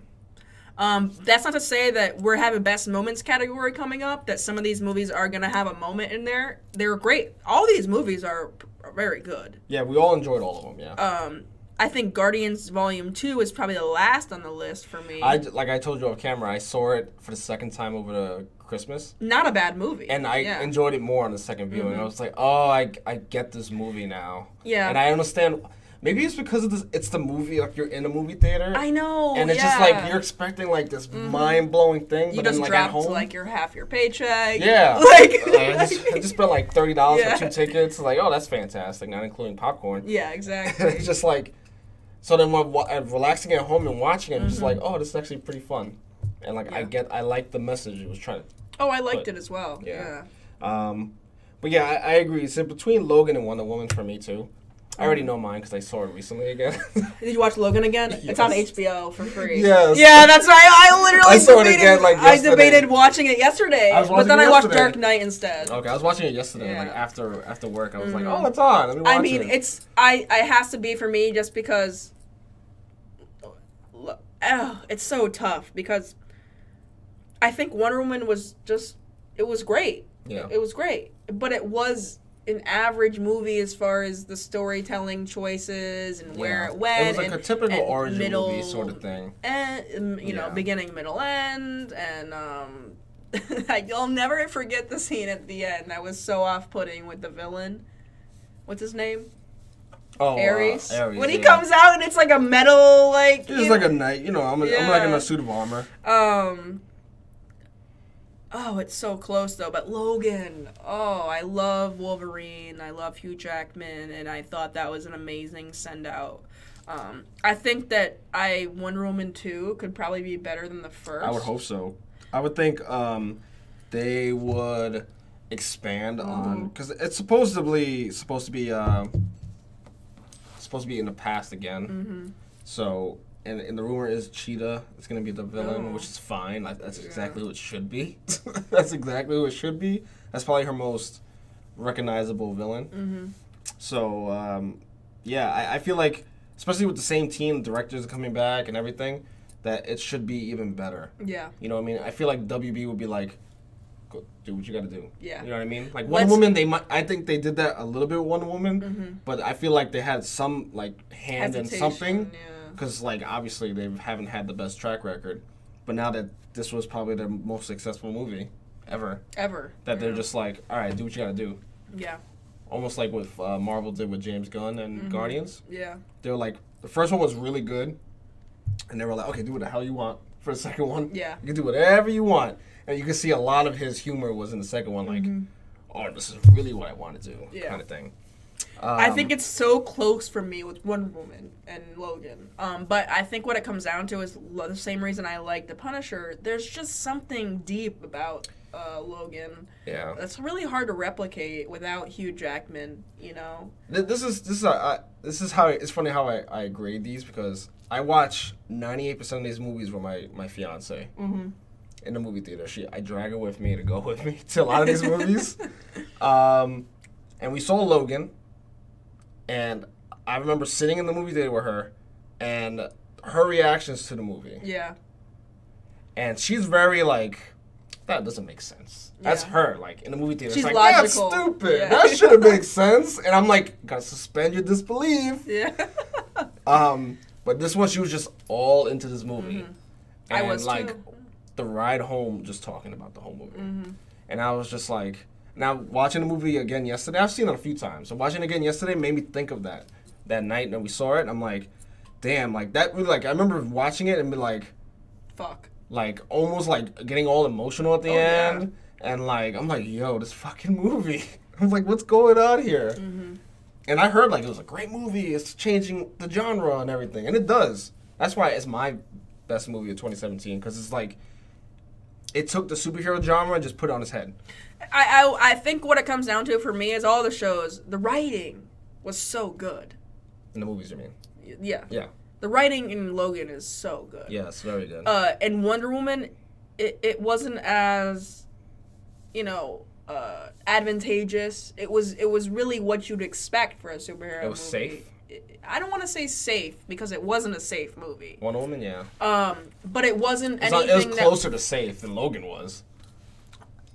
Um, that's not to say that we're having best moments category coming up. That some of these movies are gonna have a moment in there. They're great. All these movies are, are very good. Yeah, we all enjoyed all of them. Yeah. Um, I think Guardians Volume Two is probably the last on the list for me. I like I told you off camera. I saw it for the second time over the Christmas. not a bad movie. and I yeah. enjoyed it more on the second viewing. Mhm. I was like, oh, I, I get this movie now, yeah. and I understand. Maybe it's because of this. It's the movie, like you're in a movie theater, I know. and it's yeah. just like you're expecting like this Mhm. mind blowing thing, you but just then like at dropped home, like your half your paycheck. yeah, [laughs] Like, [laughs] Uh, I, just, I just spent like thirty dollars Yeah. for two tickets. Like, oh, that's fantastic, not including popcorn. yeah, [laughs] exactly. it's just like, so then when I'm relaxing at home and watching it, I'm just like, oh, this is actually pretty fun, and like I get, I like the message it was trying to oh, I liked it as well. yeah. Yeah. Um, but yeah, I, I agree. So between Logan and Wonder Woman for me too. I already know mine because I saw it recently again. [laughs] Did you watch Logan again? It's on HBO for free. Yes. Yeah, that's right. I literally I saw it again, like, I debated watching it yesterday, I was but then it I watched. Dark Knight instead. okay, I was watching it yesterday, like after after work. I was like, Mhm. oh, it's on. Let me watch I mean, it. it's I. I has to be for me just because. Oh, it's so tough because. I think Wonder Woman was just. It was great. yeah. It was great, but it was an average movie as far as the storytelling choices and where Yeah. it went. It was like and, a typical origin middle, movie sort of thing. And um, you know, Yeah. beginning, middle, end, and um, [laughs] you'll never forget the scene at the end that was so off-putting with the villain. What's his name? Oh, uh, Ares. Ares. when he yeah. comes out and it's like a metal like. He's you like a knight, you know. I'm, a, I'm like in a suit of armor. Um. Oh, it's so close though. But Logan, oh, I love Wolverine. I love Hugh Jackman, and I thought that was an amazing send out. Um, I think that I Wonder Woman two could probably be better than the first. I would hope so. I would think um, they would expand Mm-hmm. on because it's supposedly supposed to be uh, supposed to be in the past again. Mm-hmm. So and, and the rumor is Cheetah is gonna be the villain, Oh. which is fine. Like, that's Yeah. exactly who it should be. [laughs] that's exactly who it should be. That's probably her most recognizable villain. Mm-hmm. So um, yeah, I, I feel like especially with the same team, directors coming back and everything, that it should be even better. Yeah. You know what I mean? I feel like WB would be like, go do what you got to do. Yeah. You know what I mean? Like Wonder Woman, they might. I think they did that a little bit with Wonder Woman, Mhm. but I feel like they had some like hand in something Yeah. Because like obviously they haven't had the best track record, but now that this was probably their most successful movie ever, Ever. that they're just like, all right, do what you got to do. Yeah. Almost like what uh, Marvel did with James Gunn and Mhm. Guardians. Yeah. They were like, the first one was really good, and they were like, okay, do what the hell you want for the second one. Yeah. You can do whatever you want. And you can see a lot of his humor was in the second one, like, Mhm. oh, this is really what I want to do, Yeah. kind of thing. I Um, think it's so close for me with Wonder Woman and Logan. Um, but I think what it comes down to is lo- the same reason I like The Punisher. There's just something deep about uh, Logan yeah. that's really hard to replicate without Hugh Jackman. You know. Th- This is this is uh, this is how it's funny how I, I grade these because I watch ninety eight percent of these movies with my my fiance Mm-hmm. in the movie theater. She I drag her with me to go [laughs] with me to a lot of these movies. [laughs] Um, and we saw Logan, and I remember sitting in the movie theater with her, and her reactions to the movie, Yeah. and she's very like. That doesn't make sense. That's her, like in the movie theater. She's it's like logical. that's stupid. Yeah. That should have [laughs] made sense. And I'm like, gotta suspend your disbelief. Yeah. [laughs] Um, but this one, she was just all into this movie. Mhm. I And, was like too. the ride home, just talking about the whole movie. Mm-hmm. And I was just like, now watching the movie again yesterday. I've seen it a few times. So watching it again yesterday made me think of that that night when we saw it. I'm like, damn, like that. Really, like I remember watching it and be like, Fuck. like almost like getting all emotional at the Oh, yeah. end. And like I'm like, yo, this fucking movie. [laughs] I'm like, what's going on here? Mm-hmm. And I heard like it was a great movie. It's changing the genre and everything, and it does. That's why it's my best movie of 2017 because it's like it took the superhero genre and just put it on its head. I, I I think what it comes down to for me is all the shows. The writing was so good. In the movies, I mean. Y- Yeah. Yeah. The writing in Logan is so good. Yes, very good. Uh, and Wonder Woman, it, it wasn't as, you know, uh, advantageous. It was it was really what you'd expect for a superhero. It was movie. safe? I don't want to say safe because it wasn't a safe movie. Wonder Woman, yeah. Um, but it wasn't It's not, anything it was that closer to safe than Logan was.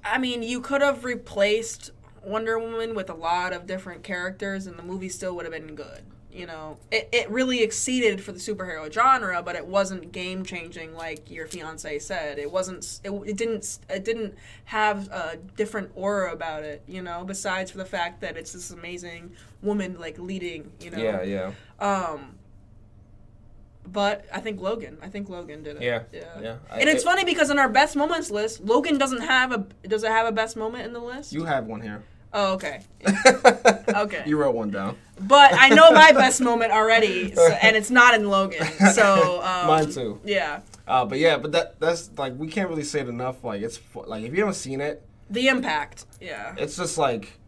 I mean, you could have replaced Wonder Woman with a lot of different characters, and the movie still would have been good. You know, it, it really exceeded for the superhero genre, but it wasn't game changing like your fiance said. It wasn't. It, it didn't. It didn't have a different aura about it. You know, besides for the fact that it's this amazing woman like leading. You know. Yeah, yeah. Um. But I think Logan. I think Logan did it. Yeah, Yeah. yeah. I- And it's it- funny because in our best moments list, Logan doesn't have a. Does it have a best moment in the list? You have one here. Oh, okay. [laughs] Okay. You wrote one down. But I know my [laughs] best moment already, so, and it's not in Logan. So um, Mine too. Yeah, Uh, but yeah, but that that's like we can't really say it enough. Like it's like if you haven't seen it, the impact. Yeah. it's just like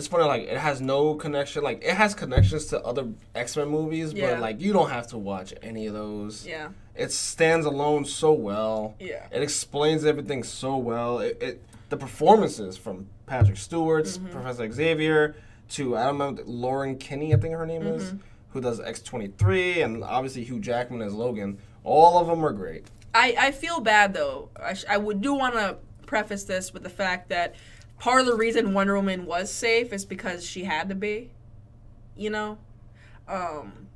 it's funny like it has no connection like it has connections to other x-men movies Yeah. but like you don't have to watch any of those Yeah. it stands alone so well Yeah. it explains everything so well it, it the performances from patrick stewart's Mm-hmm. professor xavier to i don't know lauren kinney i think her name is Mm-hmm. who does x23 and obviously hugh jackman as logan all of them are great I, I feel bad though. I, sh- I would do want to preface this with the fact that part of the reason Wonder Woman was safe is because she had to be. You know, um,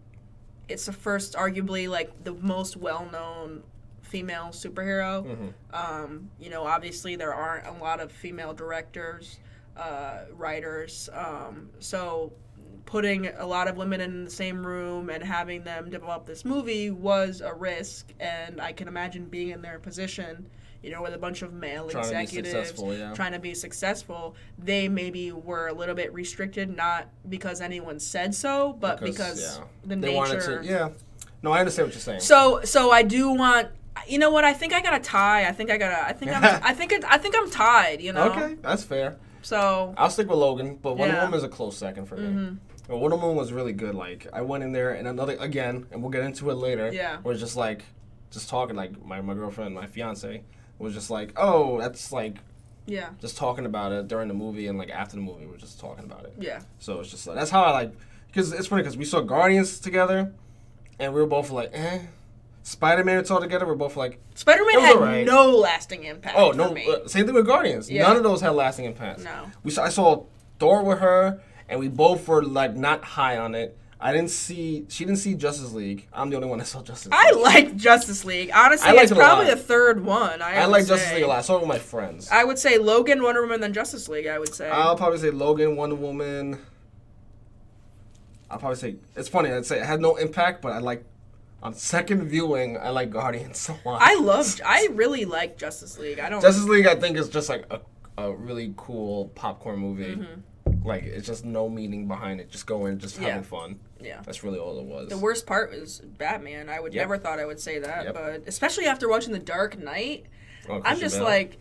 it's the first, arguably like the most well-known female superhero. Mhm. Um, you know, obviously there aren't a lot of female directors, uh, writers. Um, so putting a lot of women in the same room and having them develop this movie was a risk. And I can imagine being in their position, you know, with a bunch of male Trying executives successful, yeah. trying to be successful. They maybe were a little bit restricted, not because anyone said so, but because, yeah. the they nature. to. Yeah. No, I understand what you're saying. So so I do want. You know what? I think I got a tie. I think I got a. I think I'm. [laughs] I think it, I think I'm tied. You know. okay, that's fair. So I'll stick with Logan, but Wonder Yeah. Mm-hmm. Woman is a close second for me. But Wonder Woman was really good. Like I went in there and another again, and we'll get into it later. Yeah. Was just like, just talking like my my girlfriend, my fiance was just like, oh, that's like yeah, just talking about it during the movie and like after the movie, we're just talking about it. yeah, So it's just like that's how I like because it's funny because we saw Guardians together, and we were both like, eh. Spider Man saw together, we're both like, Spider Man had alright. no lasting impact. oh no, uh, same thing with Guardians. Yeah. None of those had lasting impacts. no. We saw, I saw Thor with her, and we both were like not high on it. I didn't see. She didn't see Justice League. I'm the only one that saw Justice. League. I like Justice League. Honestly, it's it probably the third one. I, I like Justice. League a lot. It with my friends. I would say Logan, Wonder Woman, then Justice League. I would say. I'll probably say Logan, Wonder Woman. I'll probably say it's funny. I'd say it had no impact, but I like on second viewing, I like Guardians a lot. I love. I really like Justice League. I don't. Justice League. I think is just like a, a really cool popcorn movie. Mm-hmm. Like it's just no meaning behind it. Just go in, just Yeah. having fun. Yeah. That's really all it was. The worst part was Batman. I would Yep. never thought I would say that, Yep. but especially after watching The Dark Knight, Oh, I'm just Bale. like,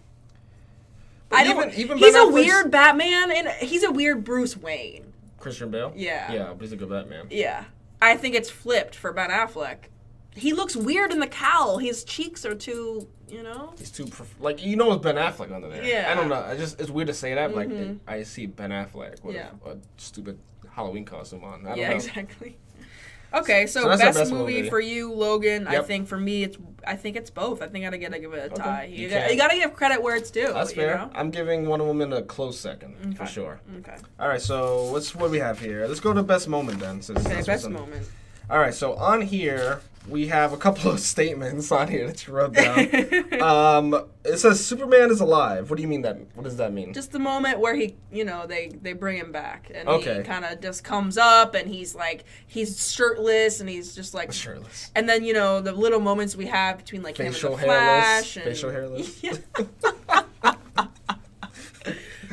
But I don't. even- even he's a weird Batman, and he's a weird Bruce Wayne. Christian Bale. Yeah. Yeah, but he's a good Batman. Yeah, I think it's flipped for Ben Affleck. He looks weird in the cowl. His cheeks are too, you know. He's too prof- like you know it's Ben Affleck under there. Yeah. I don't know. I just it's weird to say that. but, Mhm. Like I see Ben Affleck with Yeah. a, a stupid Halloween costume on. Yeah, know. exactly. [laughs] Okay, so, So best, best movie, movie. for you, Logan. I think for me, it's I think it's both. I think I gotta give it a Okay. tie. You You, got, you, gotta give credit where it's due. That's you fair. know? I'm giving Wonder Woman a close second for sure. Okay. All right, so what's what we have here? Let's go to best moment then. Since Okay, best moment. All right, so on here we have a couple of [laughs] statements on here that you wrote down. [laughs] um, it says Superman is alive. What do you mean that? What does that mean? just the moment where he, you know, they they bring him back, and Okay. he kind of just comes up, and he's like, he's shirtless, and he's just like, Shirtless. and then you know the little moments we have between like Facial him and the Flash, hairless. and, Facial hairless. [laughs] Yeah.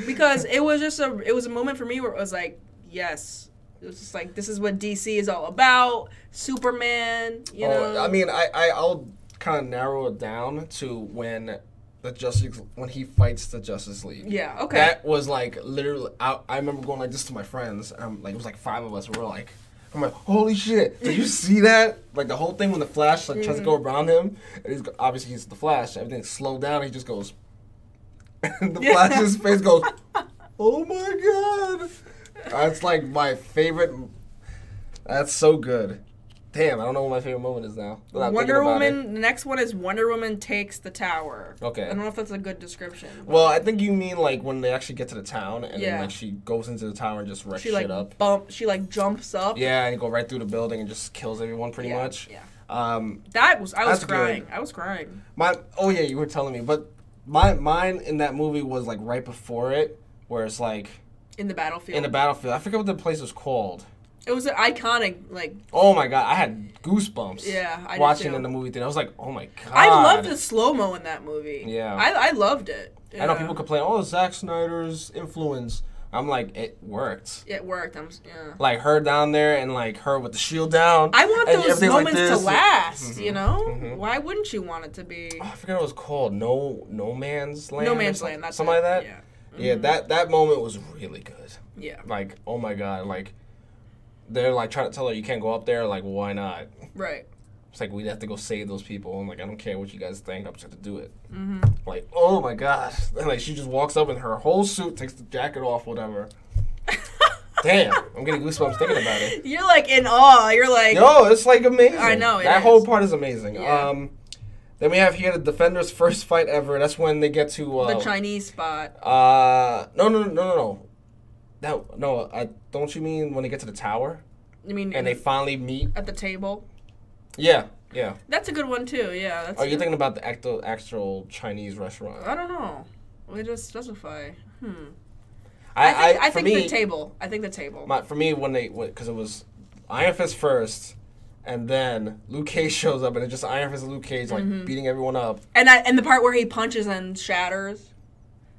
because it was just a it was a moment for me where it was like, yes, it was just like this is what DC is all about. Superman, you know. Oh, I mean, I, I I'll kind of narrow it down to when the Justice when he fights the Justice League. yeah. Okay. That was like literally. I, I remember going like this to my friends. Um, like it was like five of us. We were like, I'm like, holy shit! Did you see that? Like the whole thing when the Flash like tries to go around him, and he's obviously he's the Flash. Everything's slowed down. He just goes, [laughs] and the Yeah. Flash's face goes, [laughs] oh my god! That's like my favorite. That's so good. Damn, I don't know what my favorite moment is now. Wonder about it. Woman. The next one is Wonder Woman takes the tower. Okay. I don't know if that's a good description. Well, I think you mean like when they actually get to the town and Yeah. then like she goes into the tower and just wrecks she shit like up. bump. She like jumps up. Yeah, and go right through the building and just kills everyone pretty Yeah, much. Yeah. Um, That was. I was crying. good. I was crying. my oh yeah, you were telling me, but my mine in that movie was like right before it, where it's like In the battlefield. in the battlefield. I forget what the place was called. it was an iconic. Like Oh my god, I had goosebumps. Yeah, I watching in the movie theater. I was like, oh my god. I loved the slow mo in that movie. Yeah. I, I loved it. I know people complain, oh Zack Snyder's influence. I'm like, it worked. It worked. I'm. Yeah. Like her down there and like her with the shield down. I want those everything's like moments to last. Mhm, You know. mhm. Why wouldn't you want it to be? Oh, I forget what it was called. No, no man's land. no man's land. That's something it. like that. Yeah. Yeah, Mhm. that that moment was really good. Yeah. Like, oh my god, like they're like trying to tell her you can't go up there. Like, why not? Right. It's like we'd have to go save those people. I'm like, I don't care what you guys think. I'm just gonna do it. hmm Like, oh my god, [laughs] and like she just walks up in her whole suit, takes the jacket off, whatever. [laughs] Damn, I'm getting goosebumps thinking about it. You're like in awe. You're like. Yo, it's like amazing. I know, that is. whole part is amazing. Yeah. Um, Then we have here the Defenders' first fight ever. That's when they get to uh, the Chinese spot. Uh, no, no, no, no, no. That no. I don't you mean when they get to the tower I mean, and they finally meet? at the table. Yeah, yeah. That's a good one too. Yeah. That's Are you thinking about the actual actual Chinese restaurant? I don't know. We just specify. Hmm. I, I think, I, for think me, the table. I think the table. My, for me, when they because it was Iron Fist first, and then Luke Cage shows up, and it's just Iron Fist and Luke Cage like Mm-hmm. beating everyone up. and I, and the part where he punches and shatters,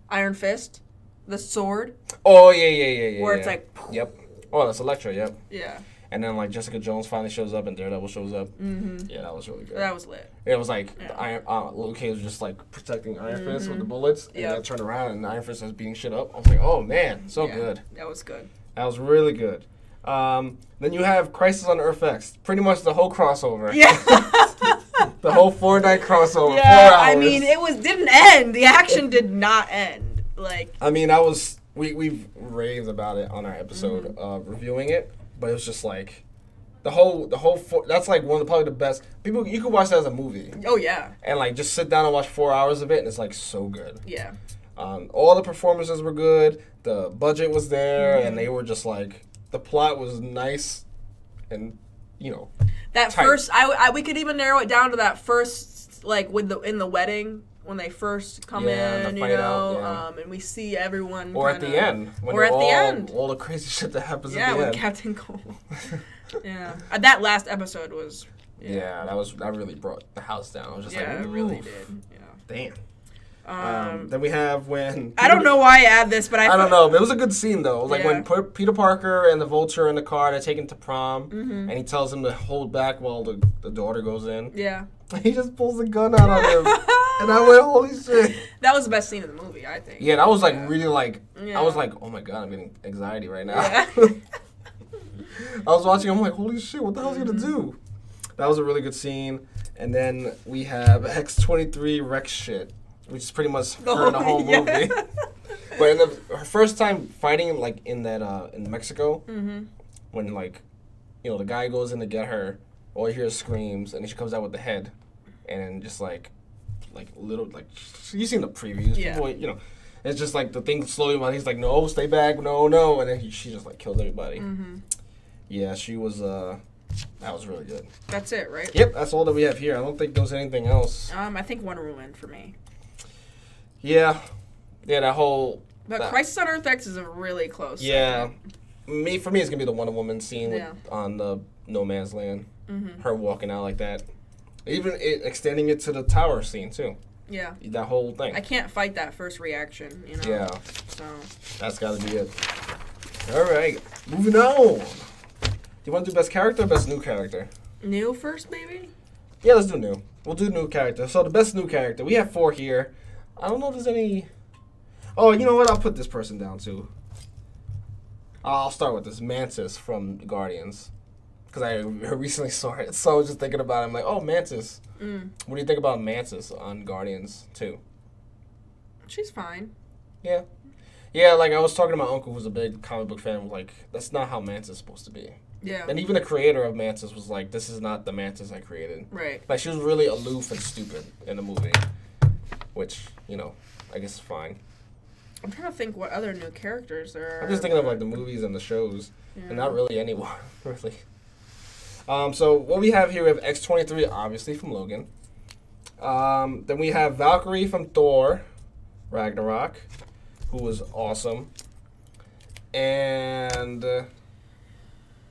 Iron Fist, the sword, Oh yeah, yeah, yeah, yeah. where it's yeah. like, Yep. Oh, that's Elektra. Yep. yeah, And then like Jessica Jones finally shows up, and Daredevil shows up. Mm-hmm. Yeah, that was really good. that was lit. It was like Yeah. the Iron, uh, Luke Cage was just like protecting Iron Fist with the bullets, and Yep. then turned around and Iron Fist was beating shit up. I was like, oh man, so Yeah, good. That was good. That was really good. Um, then you have Crisis on Earth X, pretty much the whole crossover, Yeah. [laughs] the whole four night crossover. yeah. four hours. I mean, it was didn't end. The action did not end. Like, I mean, I was we we raved about it on our episode Mm-hmm. uh, reviewing it, but it was just like the whole the whole four, that's like one of the, probably the best people you could watch that as a movie oh yeah, and like just sit down and watch four hours of it and it's like so good. yeah. Um, all the performances were good. The budget was there, Mm-hmm. and they were just like the plot was nice, and you know, That Tight. first, I, I we could even narrow it down to that first, like with the in the wedding when they first come Yeah, in, you know, out, yeah. um, and we see everyone. or at kinda- the end, when or at the end. all the crazy [laughs] shit that happens Yeah, at the with end. Captain Cold. [laughs] yeah, Uh, that last episode was. yeah. that was that really brought the house down. I was just Yeah, like, it really did. Yeah. Damn. Um, Um, then we have when I don't know why I add this, but I. I don't know. It was a good scene though. It was like Yeah. when P- Peter Parker and the Vulture in the car, they're taken to prom, Mm-hmm. and he tells him to hold back while the, the daughter goes in. Yeah. [laughs] He just pulls the gun out on him, and I went, "Holy shit!" [laughs] That was the best scene in the movie, I think. Yeah, that was like Yeah. really like Yeah. I was like, oh my god, I'm getting anxiety right now. [laughs] I was watching, I'm like, holy shit, what the hell's he gonna Mm-hmm. do? That was a really good scene. And then we have X23 wrecks shit, which is pretty much her in the [laughs] whole Yeah. movie. but in the, her first time fighting like in that uh in Mexico, Mm-hmm. when like you know the guy goes in to get her, all you hear is screams, and then she comes out with the head, and then just like like little like you seen the previews, Yeah. people, you know. It's just like the thing slowly, while he's like, "No, stay back, no, no," and then he, she just like kills everybody. Mm-hmm. Yeah, she was. uh That was really good. That's it, right? Yep, that's all that we have here. I don't think there was anything else. Um, I think Wonder Woman for me. Yeah, yeah, that whole. But That- Crisis on Earth X is a really close. Yeah, second. me for me, it's gonna be the Wonder Woman scene with, on the No Man's Land. Mhm. Her walking out like that, even it, extending it to the tower scene too. Yeah. That whole thing. I can't fight that first reaction, you know. Yeah, So that's got to be it. All right, moving on. Do you want to do best character or best new character? new first, maybe. Yeah, let's do new. We'll do new character. So the best new character. We have four here. I don't know if there's any. Oh, you know what? I'll put this person down too. I'll start with this Mantis from Guardians, because I [laughs] recently saw it. So I was just thinking about it. I'm like, oh, Mantis. Mm. What do you think about Mantis on Guardians too? She's fine. Yeah. Yeah, like I was talking to my uncle who's a big comic book fan. Was like, that's not how Mantis is supposed to be. Yeah. And even the creator of Mantis was like, this is not the Mantis I created. right. Like she was really aloof and stupid in the movie, which you know, I guess is fine. I'm trying to think what other new characters there are. I'm just thinking of like the movies and the shows, Yeah. and not really anyone [laughs] really. Um, so what we have here, we have X23, obviously from Logan. Um, then we have Valkyrie from Thor, Ragnarok, who was awesome. And uh,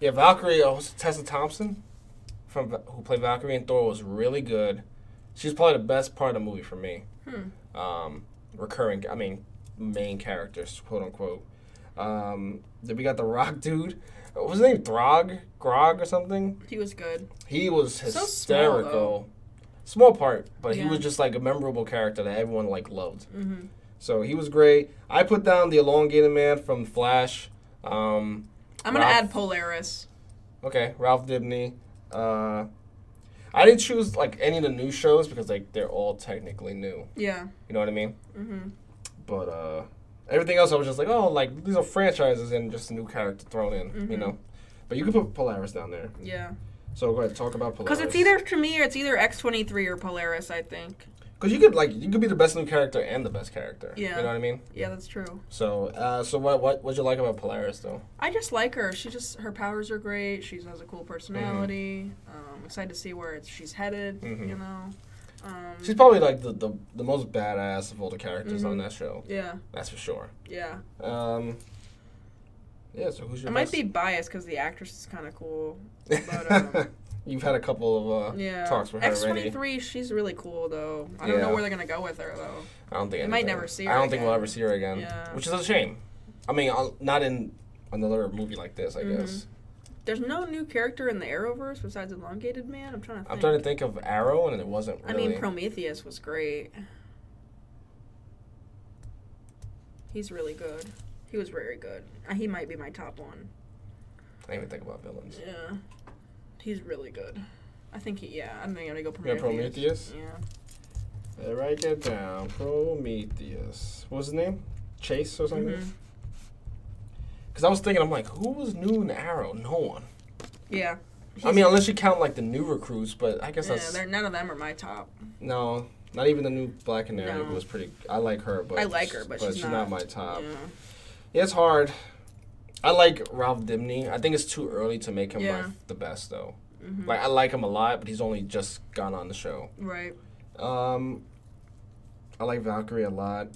yeah, Valkyrie, oh, Tessa Thompson, from who played Valkyrie in Thor, was really good. She's probably the best part of the movie for me. Hmm. Um, recurring, I mean, main characters, quote unquote. Um, then we got the Rock dude. What was his name? Throg? Grog or something? He was good. He was So small, hysterical. Small part, but he was just like a memorable character that everyone like loved. Mm-hmm. So he was great. I put down the elongated man from Flash. Um, I'm gonna Ralph- add Polaris. okay, Ralph Dibny. Uh, I didn't choose like any of the new shows because like they're all technically new. Yeah. You know what I mean? Mm-hmm. But uh, everything else, I was just like, oh, like these are franchises and just a new character thrown in, you Mhm. know. But you could put Polaris down there. Yeah. So go ahead, talk about Polaris. Because it's either to me, or it's either X twenty three or Polaris. I think. Because you could like you could be the best new character and the best character. Yeah. You know what I mean? Yeah, that's true. So uh, so what what what you like about Polaris though? I just like her. She just her powers are great. She has a cool personality. Um, excited to see where it's, she's headed. Mhm. You know. Um, She's probably like the, the, the most badass of all the characters on Mhm. that show. yeah, That's for sure. yeah. Um, yeah. So who's your? I might be biased because the actress is kind of cool. [laughs] But, um, You've had a couple of uh, Yeah. talks with her X23, already. three, she's really cool though. I don't know where they're gonna go with her though. I don't think We might never see her. I don't think we'll ever see her again. Yeah. Which is a shame. I mean, not in another movie like this. I Mhm. guess. There's no new character in the Arrowverse besides Elongated Man. I'm trying to think. I'm trying to think of Arrow, and it wasn't I mean, Prometheus was great. He's really good. He was very good. Uh, He might be my top one. I didn't even think about villains. Yeah. He's really good. I think he, yeah, I think I'm gonna go Yeah, Prometheus. Prometheus? Yeah. Write that down. Prometheus. What was his name? Chase or something? Mm-hmm. Because I was thinking, I'm like, who was new in Arrow? No one. Yeah. I mean, unless you count like the new recruits, but I guess yeah, that's none of them are my top. no, not even the new Black Canary No. was pretty. I like her, but I like her, but she's not. not- my top. yeah. Yeah, it's hard. I like Ralph Dibny. I think it's too early to make him Yeah. my, the best though. Mhm. Like I like him a lot, but he's only just gone on the show. Right. Um, I like Valkyrie a lot.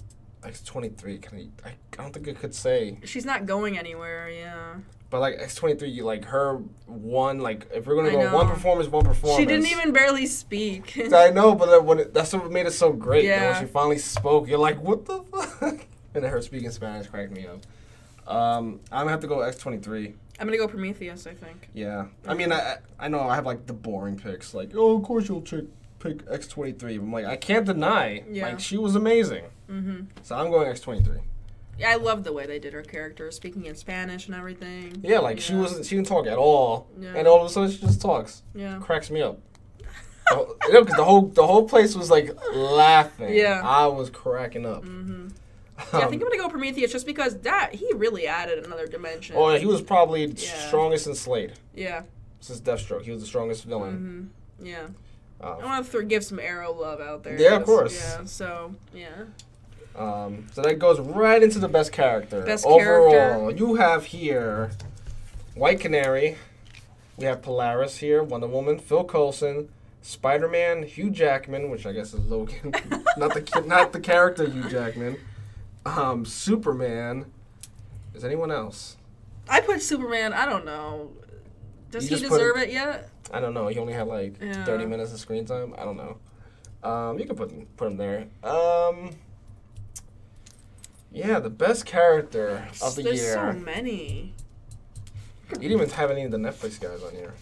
X twenty three. Can I, I? I don't think I could say, She's not going anywhere. Yeah. but like X twenty three, you like her one. Like if we're gonna I go one know. performance, one performance. She didn't even barely speak. [laughs] I know, but when it, that's what made it so great. Yeah. when she finally spoke, you're like, what the fuck? [laughs] and her speaking Spanish cracked me up. Um, I'm gonna have to go X twenty three. I'm gonna go Prometheus. I think. Yeah, I mean, I I- know I have like the boring picks, like oh, of course you'll check, pick X twenty three. I'm like, I can't deny, Yeah. like she was amazing. Mm-hmm. So I'm going X twenty three. Yeah, I love the way they did her character, speaking in Spanish and everything. Yeah, like she wasn't, she didn't talk at all, Yeah. and all of a sudden she just talks. Yeah. Cracks me up. The [laughs] you know, because the whole the whole place was like laughing. Yeah. I was cracking up. Mm-hmm. Yeah, I think I'm gonna go Prometheus just because that he really added another dimension. Oh, yeah, he was probably Yeah. strongest in Slade Yeah. since Deathstroke. He was the strongest villain. Mm-hmm. Yeah. Um, I want to give some Arrow love out there. Yeah, of course. Yeah. So yeah. Um, so that goes right into the best character. Best Overall, character. you have here White Canary. We have Polaris here, Wonder Woman, Phil Coulson, Spider Man, Hugh Jackman, which I guess is Logan, [laughs] not the not the character Hugh Jackman. Um, Superman. Is anyone else? I put Superman. I don't know. Does You he just put deserve it yet? I don't know. He only had like Yeah. 30 minutes of screen time. I don't know. Um, you can put him, put him there. Um, yeah, the best character of the year. There's year. so many. You didn't even have any of the Netflix guys on here.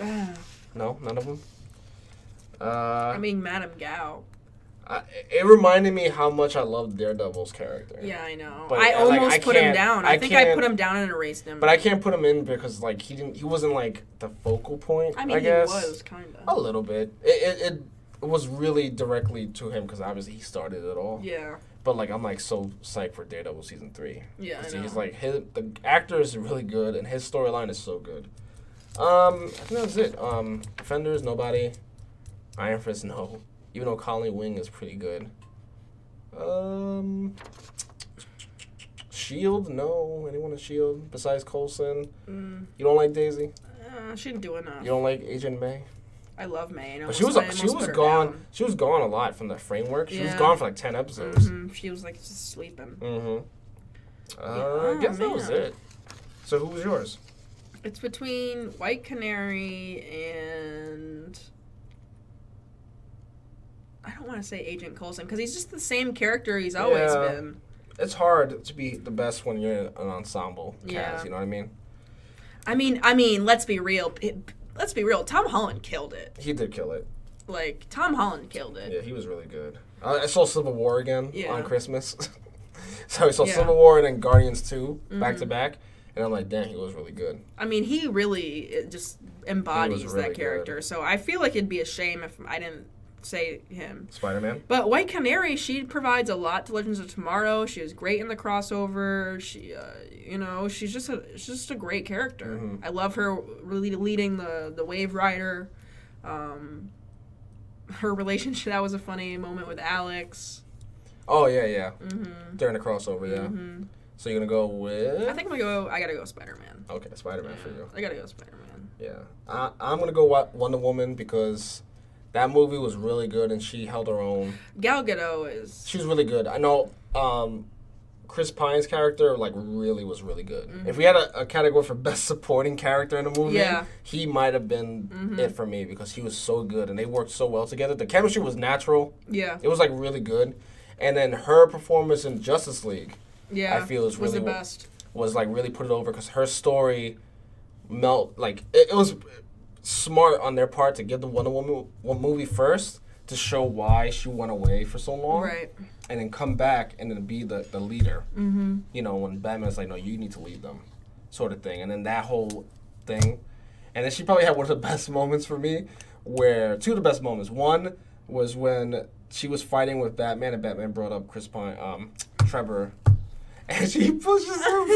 Ah, No, none of them. Uh, I mean, Madame Gao. I, it reminded me how much I loved Daredevil's character. Yeah, I know. But, I uh, like, almost I put him down. I I, think I put him down and erased him. But I can't put him in because like he didn't. He wasn't like the focal point. I mean, I guess he was kind of a little bit. It it, it was really directly to him because obviously he started it all. Yeah. But like I'm like so psyched for Daredevil season three. Yeah, I know. He's like his the actor is really good and his storyline is so good. Um, I think that's it. Um, Defenders, nobody. Iron Fist, no. Even though Colleen Wing is pretty good. Um, Shield, no. Anyone in Shield besides Coulson? Mm, You don't like Daisy? uh, she didn't do enough. You don't like Agent May? I love May. and But she was I she was gone. down. She was gone a lot from the framework. She was gone for like ten episodes. Mhm, She was like just sleeping. Mm-hmm. Uh, Yeah, I guess that was it. So who was yours? It's between White Canary and I don't want to say Agent Coulson because he's just the same character he's always Yeah. been. It's hard to be the best when you're in an ensemble cast. Yeah. You know what I mean? I mean, I mean, let's be real. It- let's be real. Tom Holland killed it. He did kill it. Like Tom Holland killed it. Yeah, he was really good. I, I saw Civil War again Yeah. on Christmas. [laughs] so I saw Yeah. Civil War and then Guardians 2 back to Mhm. back. And I'm like, damn, he was really good. I mean, he really just embodies really that good. character. So I feel like it'd be a shame if I didn't say him. Spider Man. But White Canary, she provides a lot to Legends of Tomorrow. She is great in the crossover. She, uh, you know, she's just a she's just a great character. Mhm. I love her really leading the the Wave Rider. Um, her relationship that was a funny moment with Alex. Oh yeah, yeah. hmm During the crossover, yeah. hmm So you're gonna go with? I think I'm gonna go. I gotta go Spider Man. Okay, Spider Man for you. I gotta go Spider Man. Yeah, I, I'm gonna go Wo- Wonder Woman because that movie was really good and she held her own. Gal Gadot is. She was really good. I know um, Chris Pine's character like really was really good. If we had a, a category for best supporting character in a movie, Yeah. he might have been Mhm. it for me because he was so good and they worked so well together. The chemistry was natural. Yeah, It was like really good. And then her performance in Justice League yeah. I feel is really was the best. was like really put it over because her story melt like it, it was smart on their part to give the Wonder Woman one movie first to show why she went away for so long, Right. and then come back and then be the, the leader. Mm-hmm. You know, when Batman's like, no, you need to lead them, sort of thing, and then that whole thing, and then she probably had one of the [laughs] best moments for me, where two of the best moments. One was when she was fighting with Batman, and Batman brought up Chris Pine, um, Trevor, [laughs] and she pushes him.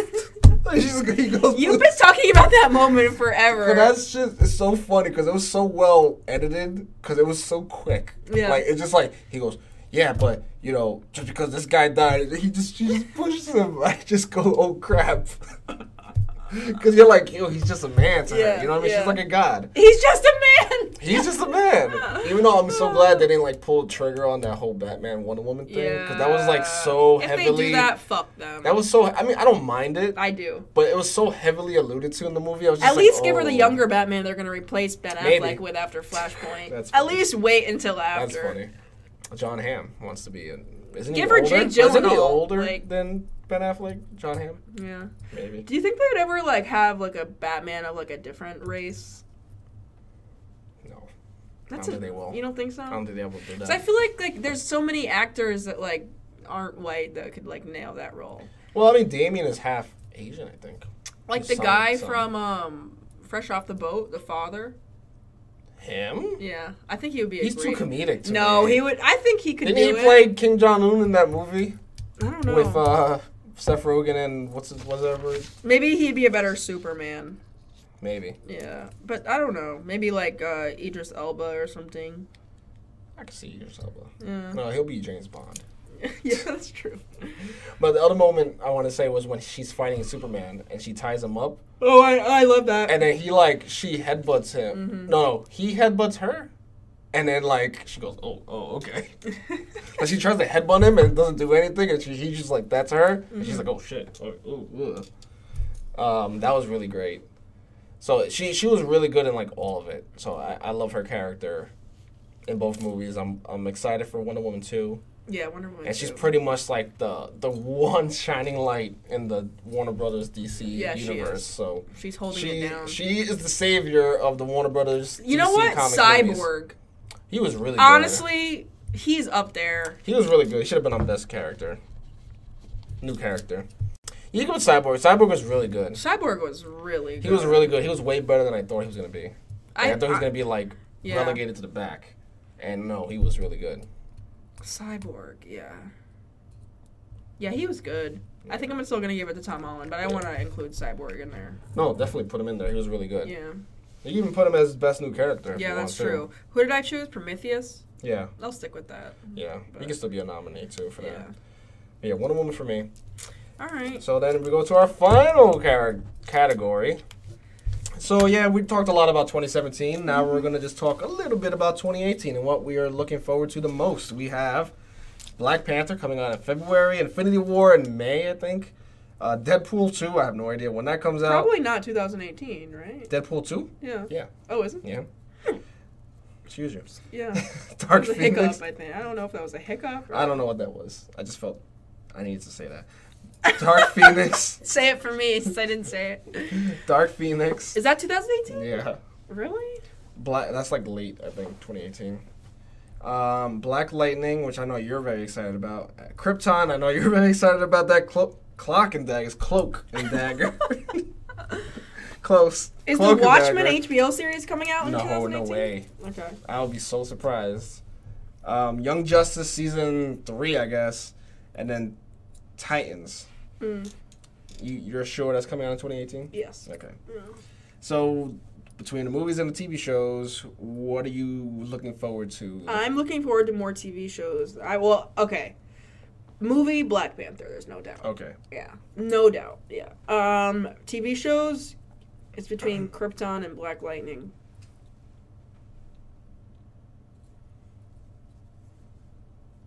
[laughs] He goes, You've been talking about that moment forever. but that's just it's so funny because it was so well edited because it was so quick. Yeah. Like it's just like he goes, yeah, but you know, just because this guy died, he just she just pushes him. [laughs] I just go, oh crap. [laughs] [laughs] Because you're like, yo, he's just a man to Yeah, her. You know what I mean? yeah. She's like a god. He's just a man. He's just a man. [laughs] Even though I'm so glad they didn't like pull the trigger on that whole Batman Wonder Woman thing, because that was like so if heavily. they do that, fuck them. that was so. I mean, I don't mind it, I do. but it was so heavily alluded to in the movie. I was just At like, least give her the oh. younger Batman they're gonna replace Ben Maybe. Affleck with after Flashpoint. [laughs] That's At least wait until after. That's funny. Jon Hamm wants to be in. Isn't Give he her older? Jake Isn't he older like- than Ben Affleck? Jon Hamm, Yeah. maybe. Do you think they would ever like have like a Batman of like a different race? No, That's don't a, think they will. You don't think so? I don't think they will do that. I feel like like there's so many actors that like aren't white that could like nail that role. well, I mean, Damian is half Asian, I think. Like the guy from um Fresh Off the Boat, the father. Him? Yeah, I think he would be. A He's too comedic. To No, me. he would. I think he could Didn't he play Kim Jong Un in that movie I don't know. with uh, Seth Rogen and what's his whatever? Maybe he'd be a better Superman. Maybe Yeah, but I don't know. Maybe like uh, Idris Elba or something. I can see yourself. Yeah, No, he'll be James Bond. [laughs] yeah, that's true. But the other moment I want to say was when she's fighting Superman and she ties him up, Oh, I, I love that. and then he like she headbutts him. Mhm. No, no, he headbutts her, and then like she goes, "Oh, oh, okay." [laughs] and she tries to headbutt him and doesn't do anything, and she he just like that's her, and she's like, "Oh shit!" Oh, oh. Um, that was really great. So she she was really good in like all of it. So I, I love her character in both movies. I'm I'm excited for Wonder Woman two. yeah, Wonder Woman. And she's pretty much like the the one [laughs] shining light in the Warner Brothers DC Yeah, she universe. is. So She's holding she it down. she is the savior of the Warner Brothers. you know what? comic movies. He was really good. Honestly, he's up there. he was really good. He should have been on best character. New character. You go with Cyborg. Cyborg was really good. Cyborg was really. Good. He was really good. He was way better than I thought he was gonna be. Like, I, I, thought he was I- gonna be like yeah. relegated to the back, and no, he was really good. Cyborg. Yeah. Yeah, he was good. I think I'm still gonna give it to Tom Holland, but I want to include Cyborg in there. No, definitely put him in there. He was really good. Yeah. You can even put him as best new character. Yeah, that's want to. true. Who did I choose? Prometheus. Yeah. I'll stick with that. Yeah, But- he can still be a nominee too for Yeah. that. But yeah, Wonder Woman for me. All right. So then we go to our final car- category. So yeah, we talked a lot about 2017. Now we're gonna just talk a little bit about 2018 and what we are looking forward to the most. We have Black Panther coming out in February, Infinity War in May, I think. Uh, Deadpool 2, I have no idea when that comes out. Probably not 2018, right? Deadpool 2? Yeah. Yeah. Oh, is it? Yeah. Excuse you. Yeah. [laughs] Dark Phoenix. hiccup, I think. I don't know if that was a hiccup. Or... I don't know what that was. I just felt I needed to say that. Dark [laughs] Phoenix. Say it for me since I didn't say it. Dark Phoenix. Is that 2018? Yeah. Really? Black. That's like late, I think, 2018. Um, Black Lightning, which I know you're very excited about. Krypton, I know you're [laughs] very excited about that. Clo- clock and daggers, cloak and dagger. [laughs] Close. Is Cloak the Watchmen HBO series coming out in No, 2018? no way. Okay. I would be so surprised. Um, Young Justice season three, I guess, and then Titans. Mm, You, you're sure that's coming out in 2018? yes. Okay. Yeah. So between the movies and the TV shows, what are you looking forward to? I'm looking forward to more TV shows. I will. Okay. Movie Black Panther. There's no doubt. okay. Yeah, no doubt. Yeah. Um, TV shows. It's between [clears throat] Krypton and Black Lightning.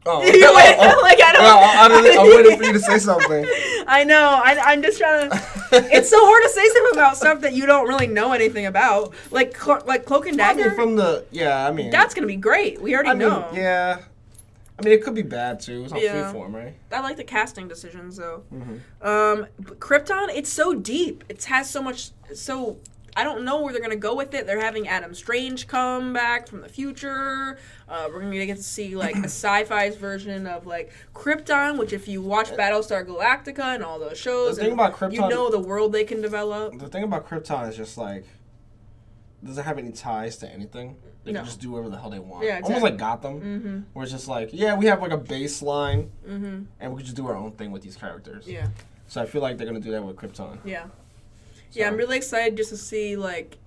Oh, [laughs] You wait, like, I don't- Well, I, I, I'm waiting for you to say [laughs] something. I know. I, I'm just trying [laughs] to. It's so hard to say something about stuff that you don't really know anything about, like Clo- like Cloak and Dagger. mean, from the yeah, I mean That's gonna be great. We already I mean, know. yeah. I mean, it could be bad too. It's on Yeah. freeform, right? I like the casting decisions though. Mm-hmm. Um, Krypton, it's so deep. It has so much. So I don't know where they're gonna go with it. They're having Adam Strange come back from the future. Uh, we're gonna get to see like a [clears throat] Syfy's version of like Krypton, which if you watch Battlestar Galactica and all those shows, The thing about Krypton- you know the world they can develop. The thing about Krypton is just like doesn't have any ties to anything. They No. can just do whatever the hell they want. Yeah, Almost like Gotham, Mm-hmm. where it's just like, yeah, we have like a baseline, Mm-hmm. and we can just do our own thing with these characters. Yeah. So I feel like they're gonna do that with Krypton. Yeah. So- Yeah, I'm really excited just to see like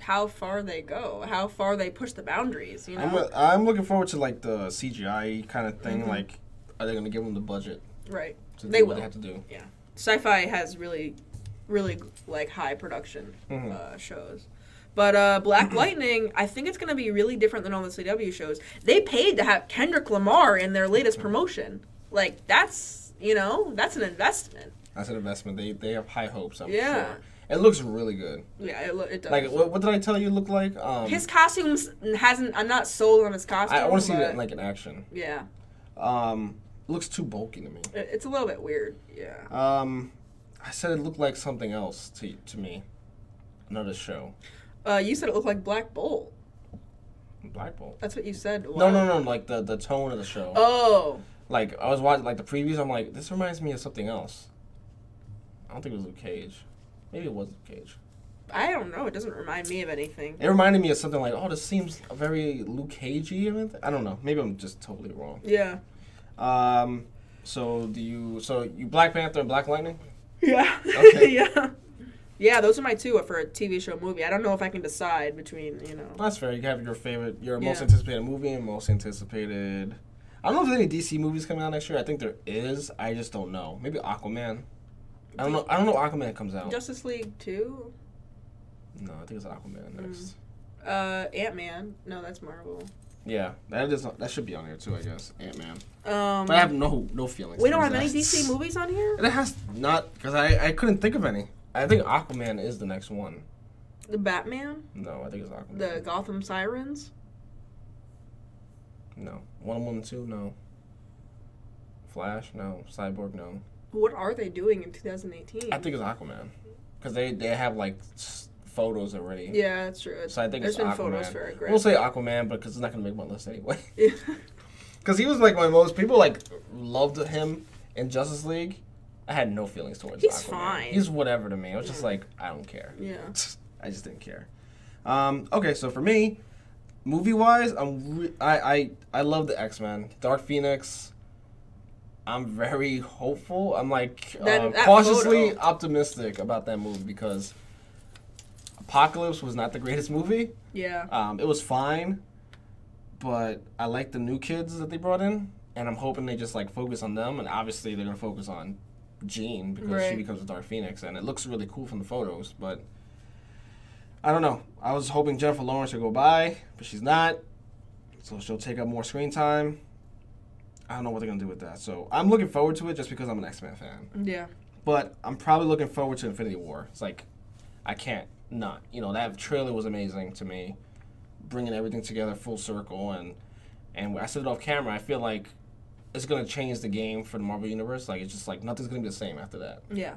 how far they go, how far they push the boundaries. You know. I'm, I'm looking forward to like the CGI kind of thing. Mhm. Like, are they gonna give them the budget right. to They will. they have to do? Yeah. Syfy has really, really like high production Mhm. uh, shows. But uh, Black Lightning, I think it's going to be really different than all the CW shows. They paid to have Kendrick Lamar in their latest promotion. Like that's you know that's an investment. That's an investment. They they have high hopes. I'm Yeah. sure. It looks really good. Yeah, it, lo- it does. Like, what, what did I tell you? look like um, his costumes hasn't. I'm not sold on his costume. I, want to see it in, like in action. yeah, Um, looks too bulky to me. it, it's a little bit weird. Yeah. Um, I said it looked like something else to to me. Another show. Uh, you said it looked like Black Bolt. Black Bolt. That's what you said. No, Wow. no, no. Like the the tone of the show. Oh, Like I was watching like the previews. I'm like, this reminds me of something else. I don't think it was Luke Cage. Maybe it was Luke Cage. I don't know. It doesn't remind me of anything. It reminded me of something like, oh, this seems very Luke Cagey. or anything. I don't know. Maybe I'm just totally wrong. Yeah. Um, so do you? So you Black Panther and Black Lightning? Yeah. [laughs] Okay. yeah. Yeah, those are my two for a TV show movie. I don't know if I can decide between, you know. That's fair. You have your favorite, your most anticipated movie and most anticipated. I don't know if there's any DC movies coming out next year. I think there is. I just don't know. Maybe Aquaman. I don't know. I don't know. Aquaman comes out. Justice League 2? No, I think it's Aquaman Mm. next. Uh, Ant Man. No, that's Marvel. Yeah, that is. That should be on there too. I guess Ant Man. Um, But I have no no feelings. we don't have any. DC movies on here? It has not because I I couldn't think of any. I think Aquaman is the next one. The Batman? No, I think it's Aquaman. The Gotham Sirens? no, Wonder Woman two. No. Flash. No. Cyborg. No. What are they doing in 2018? I think it's Aquaman because they they have like photos already. yeah, that's true. So I think There's it's been Aquaman. photos for it. Great. We'll say Aquaman, but because it's not gonna make my list anyway. Yeah. [laughs] Because he was like my most people like loved him in Justice League. I had no feelings towards. He's Aquaman. fine. He's whatever to me. I was just like I don't care. yeah. [laughs] I just didn't care. Um, okay, so for me, movie wise, I'm re- I, I I love the X Men, Dark Phoenix. I'm very hopeful. I'm like That- um, that cautiously photo. optimistic about that movie because Apocalypse was not the greatest movie. Yeah. Um, it was fine, but I like the new kids that they brought in, and I'm hoping they just like focus on them. And obviously, they're gonna focus on Jean because she becomes a Dark Phoenix, and it looks really cool from the photos. But I don't know. I was hoping Jennifer Lawrence would go by, but she's not, so she'll take up more screen time. I don't know what they're gonna do with that. So I'm looking forward to it just because I'm an X Men fan. Yeah. But I'm probably looking forward to Infinity War. It's like I can't not. You know that trailer was amazing to me, bringing everything together full circle and and I said it off camera. I feel like it's gonna change the game for the Marvel universe. Like it's just like nothing's gonna be the same after that. Yeah.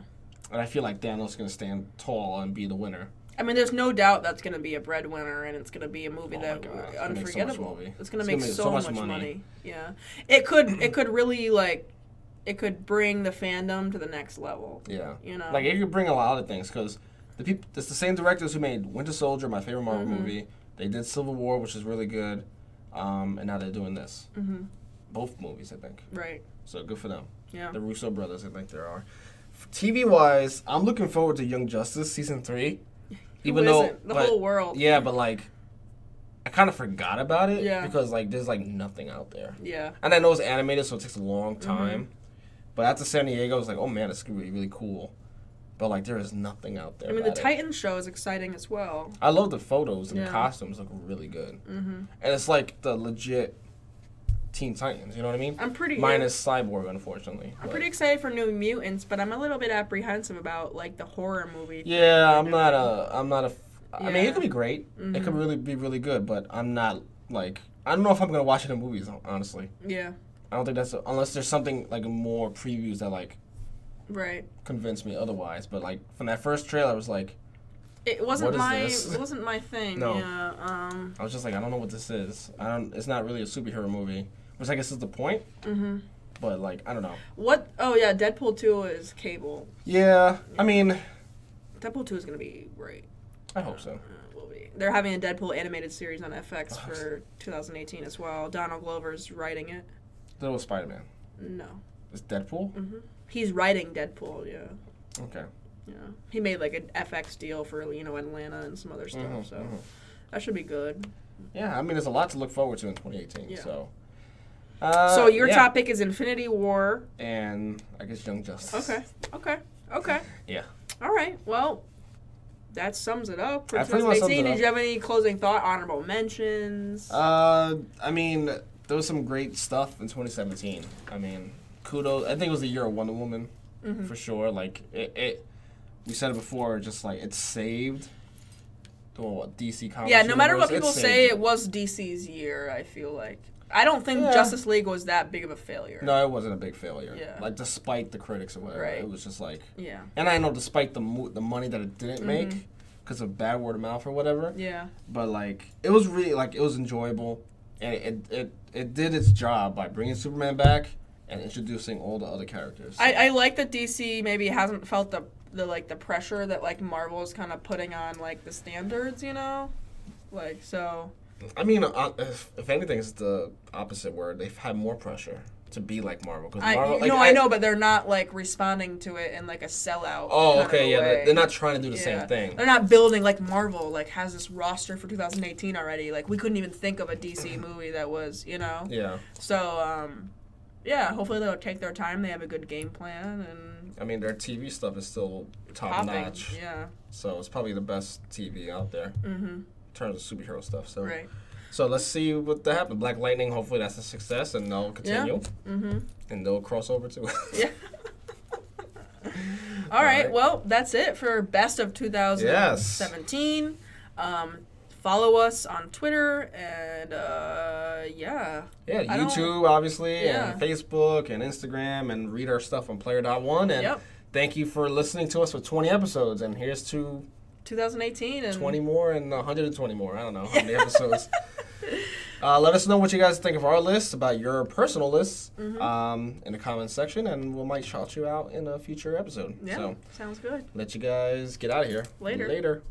And I feel like Thanos is gonna stand tall and be the winner. I mean, there's no doubt that's going to be a breadwinner, and it's going to be a movie Oh that God, it's gonna make so much unforgettable. It's going It's to make gonna make so, so much, money. money. Yeah, it could it could really like it could bring the fandom to the next level. Yeah. You know, Like it could bring a lot of things because the people, it's the same directors who made Winter Soldier, my favorite Marvel Mhm. movie. They did Civil War, which is really good. um, and now they're doing this. Mm-hmm. Both movies, I think. Right. So good for them. Yeah. The Russo brothers, I think there are. TV wise, I'm looking forward to Young Justice season three. Even though the but- whole world. Yeah, but like, I kind of forgot about it. Yeah. Because like, there's like nothing out there, Yeah. and I know it's animated, so it takes a long Mm-hmm. time. But after San Diego, I was like, oh man, it's gonna be really cool. But like, there is nothing out there. I mean, the about it. Titan show is exciting as well. I love the photos and Yeah. the costumes look really good, Mm-hmm. and it's like the legit Teen Titans. You know what I mean? I'm pretty. Minus Cyborg, unfortunately. I'm but- pretty excited for New Mutants, but I'm a little bit apprehensive about like the horror movie. Yeah, I'm not a. I'm not a. I mean, it could be great. It Mhm. could really be really good, but I'm not like. I don't know if I'm gonna watch it in movies. Honestly, Yeah. I don't think that's a, unless there's something like more previews that like Right. convince me otherwise. But like from that first trailer, I was like, It wasn't my. this? It wasn't my thing. [laughs] No. Yeah. Um. I was just like, I don't know what this is. I don't. It's not really a superhero movie, which I guess is the point. hmm But like, I don't know. What? Oh yeah, Deadpool two is cable. Yeah, I mean, Deadpool two is gonna be great. I hope so. Uh, will be. They're having a Deadpool animated series on FX for 2018 as well. Donald Glover's writing it. Little Spider Man. No. It's Deadpool. Mm-hmm. He's writing Deadpool. Yeah. Okay. Yeah. He made like an FX deal for you know Atlanta and some other stuff. Mhm, so mhm. that should be good. Yeah, I mean, there's a lot to look forward to in 2018. Yeah. So. Uh, so your yeah. topic is Infinity War. and I guess Young Justice. Okay. Okay. Okay. Yeah. All right. Well, that sums it up for That pretty much 2018. sums it Did you have any closing thought, honorable mentions? Uh, I mean, there was some great stuff in 2017. I mean, kudos. I think it was the year of Wonder Woman Mhm. for sure. Like it, it, we said it before. Just like it saved. The what, DC Comics. yeah. No matter what people say, it was DC's year. I feel like I don't think Yeah. Justice League was that big of a failure. No, it wasn't a big failure. Yeah. Like despite the critics or whatever, Right. it was just like. Yeah. And I know despite the mo- the money that it didn't make Mhm. because of bad word of mouth or whatever. Yeah. but like it was really like it was enjoyable and it it, it did its job by bringing superman back and introducing all the other characters I, I like that DC maybe hasn't felt the the like the pressure that like Marvel is kind of putting on like the standards. You know. Like so. I mean uh, if, if anything it's the opposite word they've had more pressure to be like marvel because I marvel like, no, I, know, but they're not like responding to it in like a sellout. oh okay yeah way. they're, not trying to do the Yeah. same thing They're not building like Marvel like has this roster for 2018 already. Like we couldn't even think of a DC [clears throat] movie that was, you know. yeah So um yeah, hopefully they'll take their time. They have a good game plan and i mean their tv stuff is still top popping. notch Yeah. so it's probably the best tv out there Mhm. Terms of superhero stuff so Right. so let's see what that happens black lightning hopefully that's a success and they'll continue Yeah. Mm-hmm. and they'll cross over too [laughs] [laughs] Yeah. All right. right. Well, that's it for best of 2017. Um, follow us on Twitter and uh, yeah. Yeah, I YouTube, obviously, Yeah. and Facebook and Instagram, and read our stuff on Player.one. And Yep. thank you for listening to us for 20 episodes. And here's to 2018 and 20 more and 120 more. I don't know how many [laughs] episodes. Uh, let us know what you guys think of our list, about your personal lists, Mm-hmm. um, in the comments section, and we might shout you out in a future episode. yeah, So sounds good. let you guys get out of here. Later. Later.